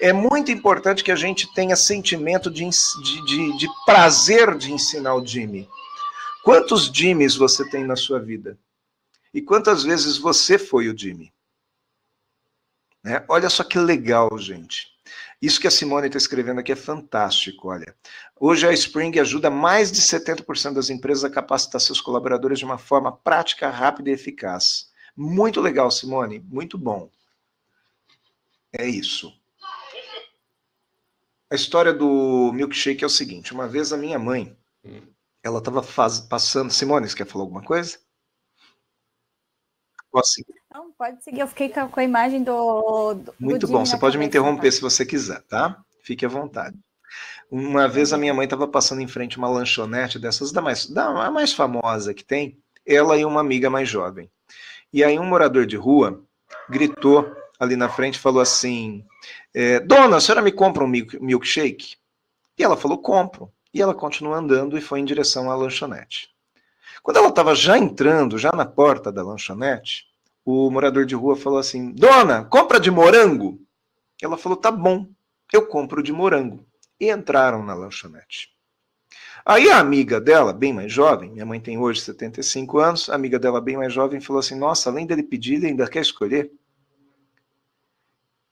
É muito importante que a gente tenha sentimento de, de, de, de prazer de ensinar o Jimmy. Quantos Jimmys você tem na sua vida? E quantas vezes você foi o Jimmy? Né? Olha só que legal, gente. Isso que a Simone está escrevendo aqui é fantástico, olha. Hoje a Spring ajuda mais de 70% das empresas a capacitar seus colaboradores de uma forma prática, rápida e eficaz. Muito legal, Simone, muito bom. É isso. A história do milkshake é o seguinte: uma vez a minha mãe, ela estava passando. Simone, você quer falar alguma coisa? Posso seguir? Não, pode seguir. Eu fiquei com a imagem do. do Muito do bom. Você pode me interromper se você quiser, tá? Fique à vontade. Uma vez a minha mãe estava passando em frente a uma lanchonete dessas, da mais, da a mais famosa que tem, ela e uma amiga mais jovem. E aí um morador de rua gritou ali na frente falou assim: é, Dona, a senhora me compra um milkshake? E ela falou: Compro. E ela continuou andando e foi em direção à lanchonete. Quando ela estava já entrando, já na porta da lanchonete, o morador de rua falou assim: Dona, compra de morango? Ela falou: Tá bom, eu compro de morango. E entraram na lanchonete. Aí a amiga dela, bem mais jovem, minha mãe tem hoje 75 anos, a amiga dela, bem mais jovem, falou assim: Nossa, além dele pedir, ele ainda quer escolher?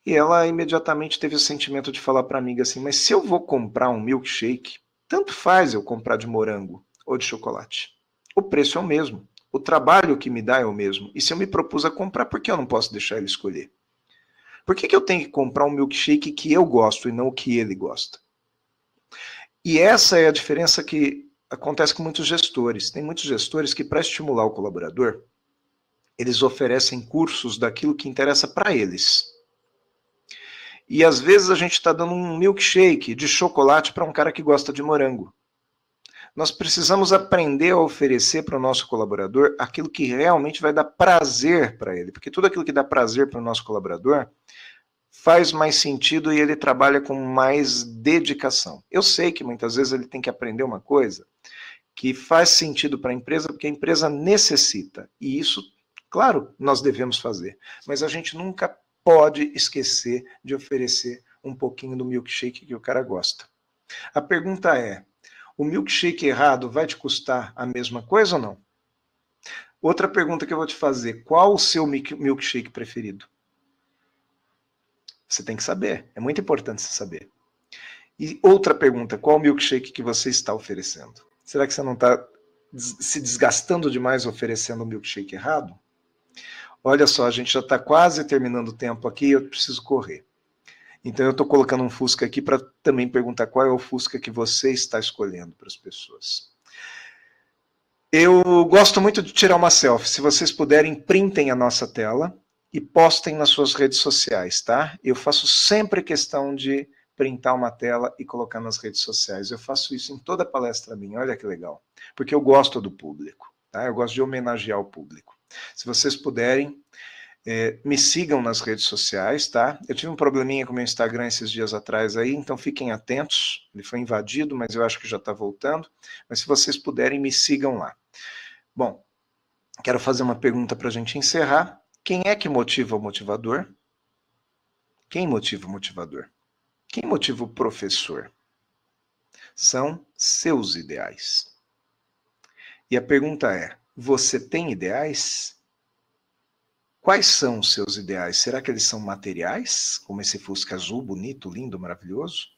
E ela imediatamente teve o sentimento de falar para a amiga assim: Mas se eu vou comprar um milkshake, tanto faz eu comprar de morango ou de chocolate. O preço é o mesmo. O trabalho que me dá é o mesmo. E se eu me propus a comprar, por que eu não posso deixar ele escolher? Por que, que eu tenho que comprar um milkshake que eu gosto e não o que ele gosta? E essa é a diferença que acontece com muitos gestores. Tem muitos gestores que, para estimular o colaborador, eles oferecem cursos daquilo que interessa para eles. E às vezes a gente está dando um milkshake de chocolate para um cara que gosta de morango. Nós precisamos aprender a oferecer para o nosso colaborador aquilo que realmente vai dar prazer para ele, porque tudo aquilo que dá prazer para o nosso colaborador faz mais sentido e ele trabalha com mais dedicação. Eu sei que muitas vezes ele tem que aprender uma coisa que faz sentido para a empresa, porque a empresa necessita, e isso, claro, nós devemos fazer, mas a gente nunca pode esquecer de oferecer um pouquinho do milkshake que o cara gosta. A pergunta é: o milkshake errado vai te custar a mesma coisa ou não? Outra pergunta que eu vou te fazer: qual o seu milkshake preferido? Você tem que saber, é muito importante você saber. E outra pergunta: qual o milkshake que você está oferecendo? Será que você não está se desgastando demais oferecendo o milkshake errado? olha só, a gente já está quase terminando o tempo aqui, eu preciso correr. Então eu estou colocando um Fusca aqui para também perguntar qual é o Fusca que você está escolhendo para as pessoas. Eu gosto muito de tirar uma selfie. Se vocês puderem, printem a nossa tela e postem nas suas redes sociais, tá? Eu faço sempre questão de printar uma tela e colocar nas redes sociais. Eu faço isso em toda palestra minha, olha que legal. Porque eu gosto do público, tá? Eu gosto de homenagear o público. Se vocês puderem, é, me sigam nas redes sociais, tá? Eu tive um probleminha com o meu Instagram esses dias atrás aí, então fiquem atentos. Ele foi invadido, mas eu acho que já está voltando. Mas se vocês puderem, me sigam lá. Bom, quero fazer uma pergunta para a gente encerrar. Quem é que motiva o motivador? Quem motiva o motivador? Quem motiva o professor? São seus ideais. E a pergunta é: você tem ideais? Quais são os seus ideais? Será que eles são materiais, como esse Fusca azul, bonito, lindo, maravilhoso?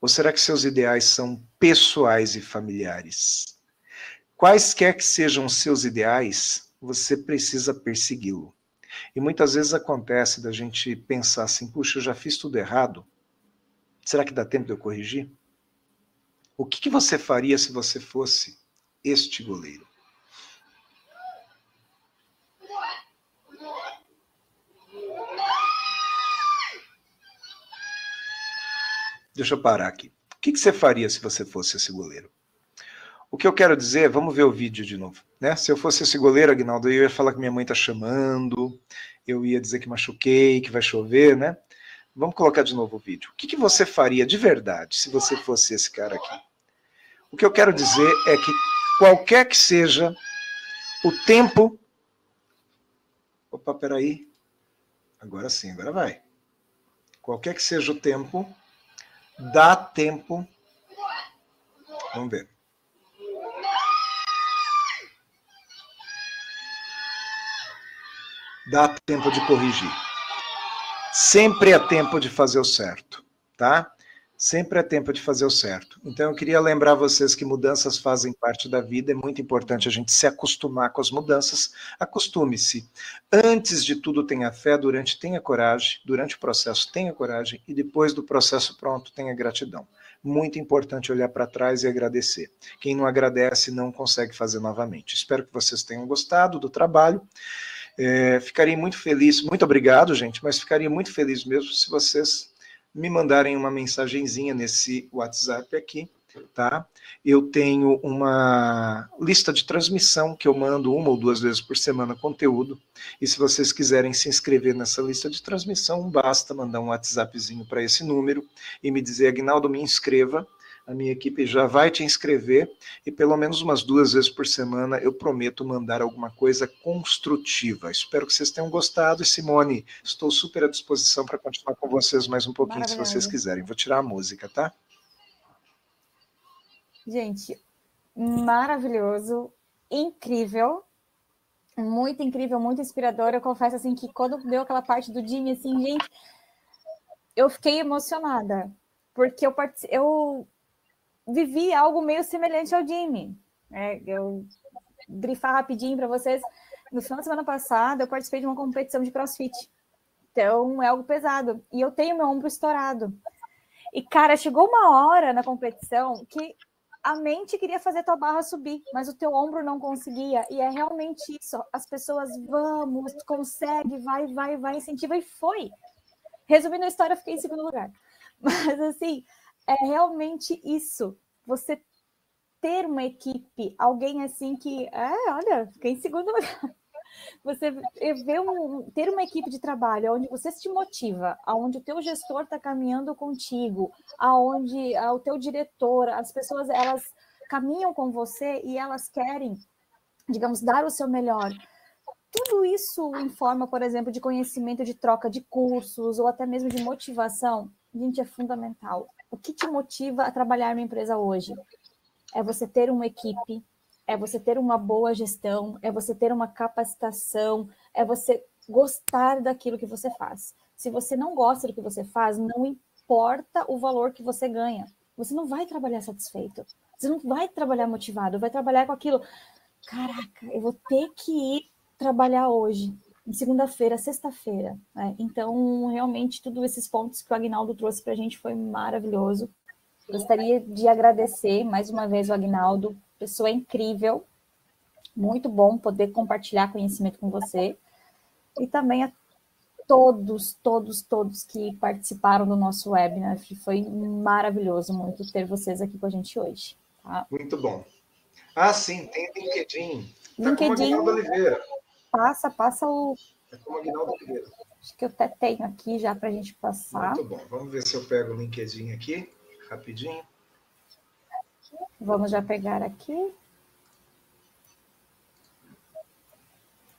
Ou será que seus ideais são pessoais e familiares? Quaisquer que sejam os seus ideais, você precisa persegui-lo. E muitas vezes acontece da gente pensar assim: puxa, eu já fiz tudo errado. Será que dá tempo de eu corrigir? O que, que você faria se você fosse este goleiro? Deixa eu parar aqui. O que, você faria se você fosse esse goleiro? O que eu quero dizer, vamos ver o vídeo de novo. Né? Se eu fosse esse goleiro, Agnaldo, eu ia falar que minha mãe está chamando, eu ia dizer que machuquei, que vai chover, né? Vamos colocar de novo o vídeo. O que, que você faria de verdade se você fosse esse cara aqui? O que eu quero dizer é que qualquer que seja o tempo. Opa, peraí. Agora sim, agora vai. Qualquer que seja o tempo dá tempo. Vamos ver. Dá tempo de corrigir. Sempre é tempo de fazer o certo, tá? Sempre é tempo de fazer o certo. Então eu queria lembrar vocês que mudanças fazem parte da vida, é muito importante a gente se acostumar com as mudanças. Acostume-se. Antes de tudo, tenha fé, durante tenha coragem, durante o processo tenha coragem e depois do processo pronto, tenha gratidão. Muito importante olhar para trás e agradecer. Quem não agradece não consegue fazer novamente. Espero que vocês tenham gostado do trabalho. É, ficaria muito feliz, muito obrigado, gente, mas ficaria muito feliz mesmo se vocês me mandarem uma mensagenzinha nesse WhatsApp aqui, tá? Eu tenho uma lista de transmissão que eu mando uma ou duas vezes por semana conteúdo. E se vocês quiserem se inscrever nessa lista de transmissão, basta mandar um WhatsAppzinho para esse número e me dizer, Agnaldo, me inscreva a minha equipe já vai te inscrever e pelo menos umas duas vezes por semana eu prometo mandar alguma coisa construtiva. Espero que vocês tenham gostado e Simone, estou super à disposição para continuar com vocês mais um pouquinho se vocês quiserem. Vou tirar a música, tá? Gente, maravilhoso, incrível, muito incrível, muito inspirador. Eu confesso assim que quando deu aquela parte do Jimmy, assim, gente, eu fiquei emocionada, porque eu, eu vivi algo meio semelhante ao Jimmy. É, eu grifar rapidinho para vocês. No final da semana passada, eu participei de uma competição de crossfit. Então, é algo pesado. E eu tenho meu ombro estourado. E, cara, chegou uma hora na competição que a mente queria fazer tua barra subir, mas o teu ombro não conseguia. E é realmente isso. As pessoas, vamos, consegue, vai, vai, vai, incentiva. E foi. Resumindo a história, eu fiquei em segundo lugar. Mas, assim, é realmente isso. Você ter uma equipe, alguém assim que, é, olha, fiquei em segundo lugar. Você vê um, ter uma equipe de trabalho onde você se motiva, aonde o teu gestor está caminhando contigo, aonde o teu diretor, as pessoas elas caminham com você e elas querem, digamos, dar o seu melhor. Tudo isso em forma, por exemplo, de conhecimento, de troca de cursos ou até mesmo de motivação, gente, é fundamental. O que te motiva a trabalhar numa empresa hoje? É você ter uma equipe, é você ter uma boa gestão, é você ter uma capacitação, é você gostar daquilo que você faz. Se você não gosta do que você faz, não importa o valor que você ganha. Você não vai trabalhar satisfeito. Você não vai trabalhar motivado, vai trabalhar com aquilo. Caraca, eu vou ter que ir trabalhar hoje em segunda-feira, sexta-feira. Né? Então, realmente, todos esses pontos que o Agnaldo trouxe para a gente foi maravilhoso. Gostaria de agradecer mais uma vez o Agnaldo, pessoa incrível, muito bom poder compartilhar conhecimento com você. E também a todos, todos, todos que participaram do nosso webinar. Foi maravilhoso muito ter vocês aqui com a gente hoje. Tá? Muito bom. Ah, sim, tem LinkedIn. Tá LinkedIn. Oliveira. Passa, passa o. É como Aguinaldo Oliveira. Acho que eu até tenho aqui já para a gente passar. Muito bom. Vamos ver se eu pego o LinkedIn aqui, rapidinho. Vamos já pegar aqui.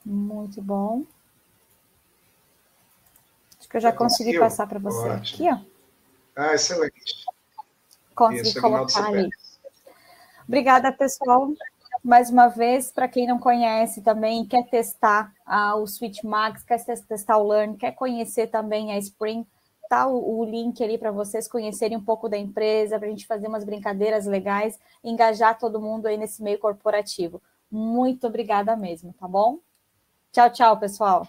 Muito bom. Acho que eu já Você consegui passar para você Ótimo. aqui, ó. Ah, excelente. Consegui Isso, colocar ali. Obrigada, pessoal mais uma vez, para quem não conhece também, quer testar ah, o Switch Max, quer testar o Learn, quer conhecer também a Spring, tá o, o link ali para vocês conhecerem um pouco da empresa, para a gente fazer umas brincadeiras legais, engajar todo mundo aí nesse meio corporativo. Muito obrigada mesmo, tá bom? Tchau, tchau, pessoal.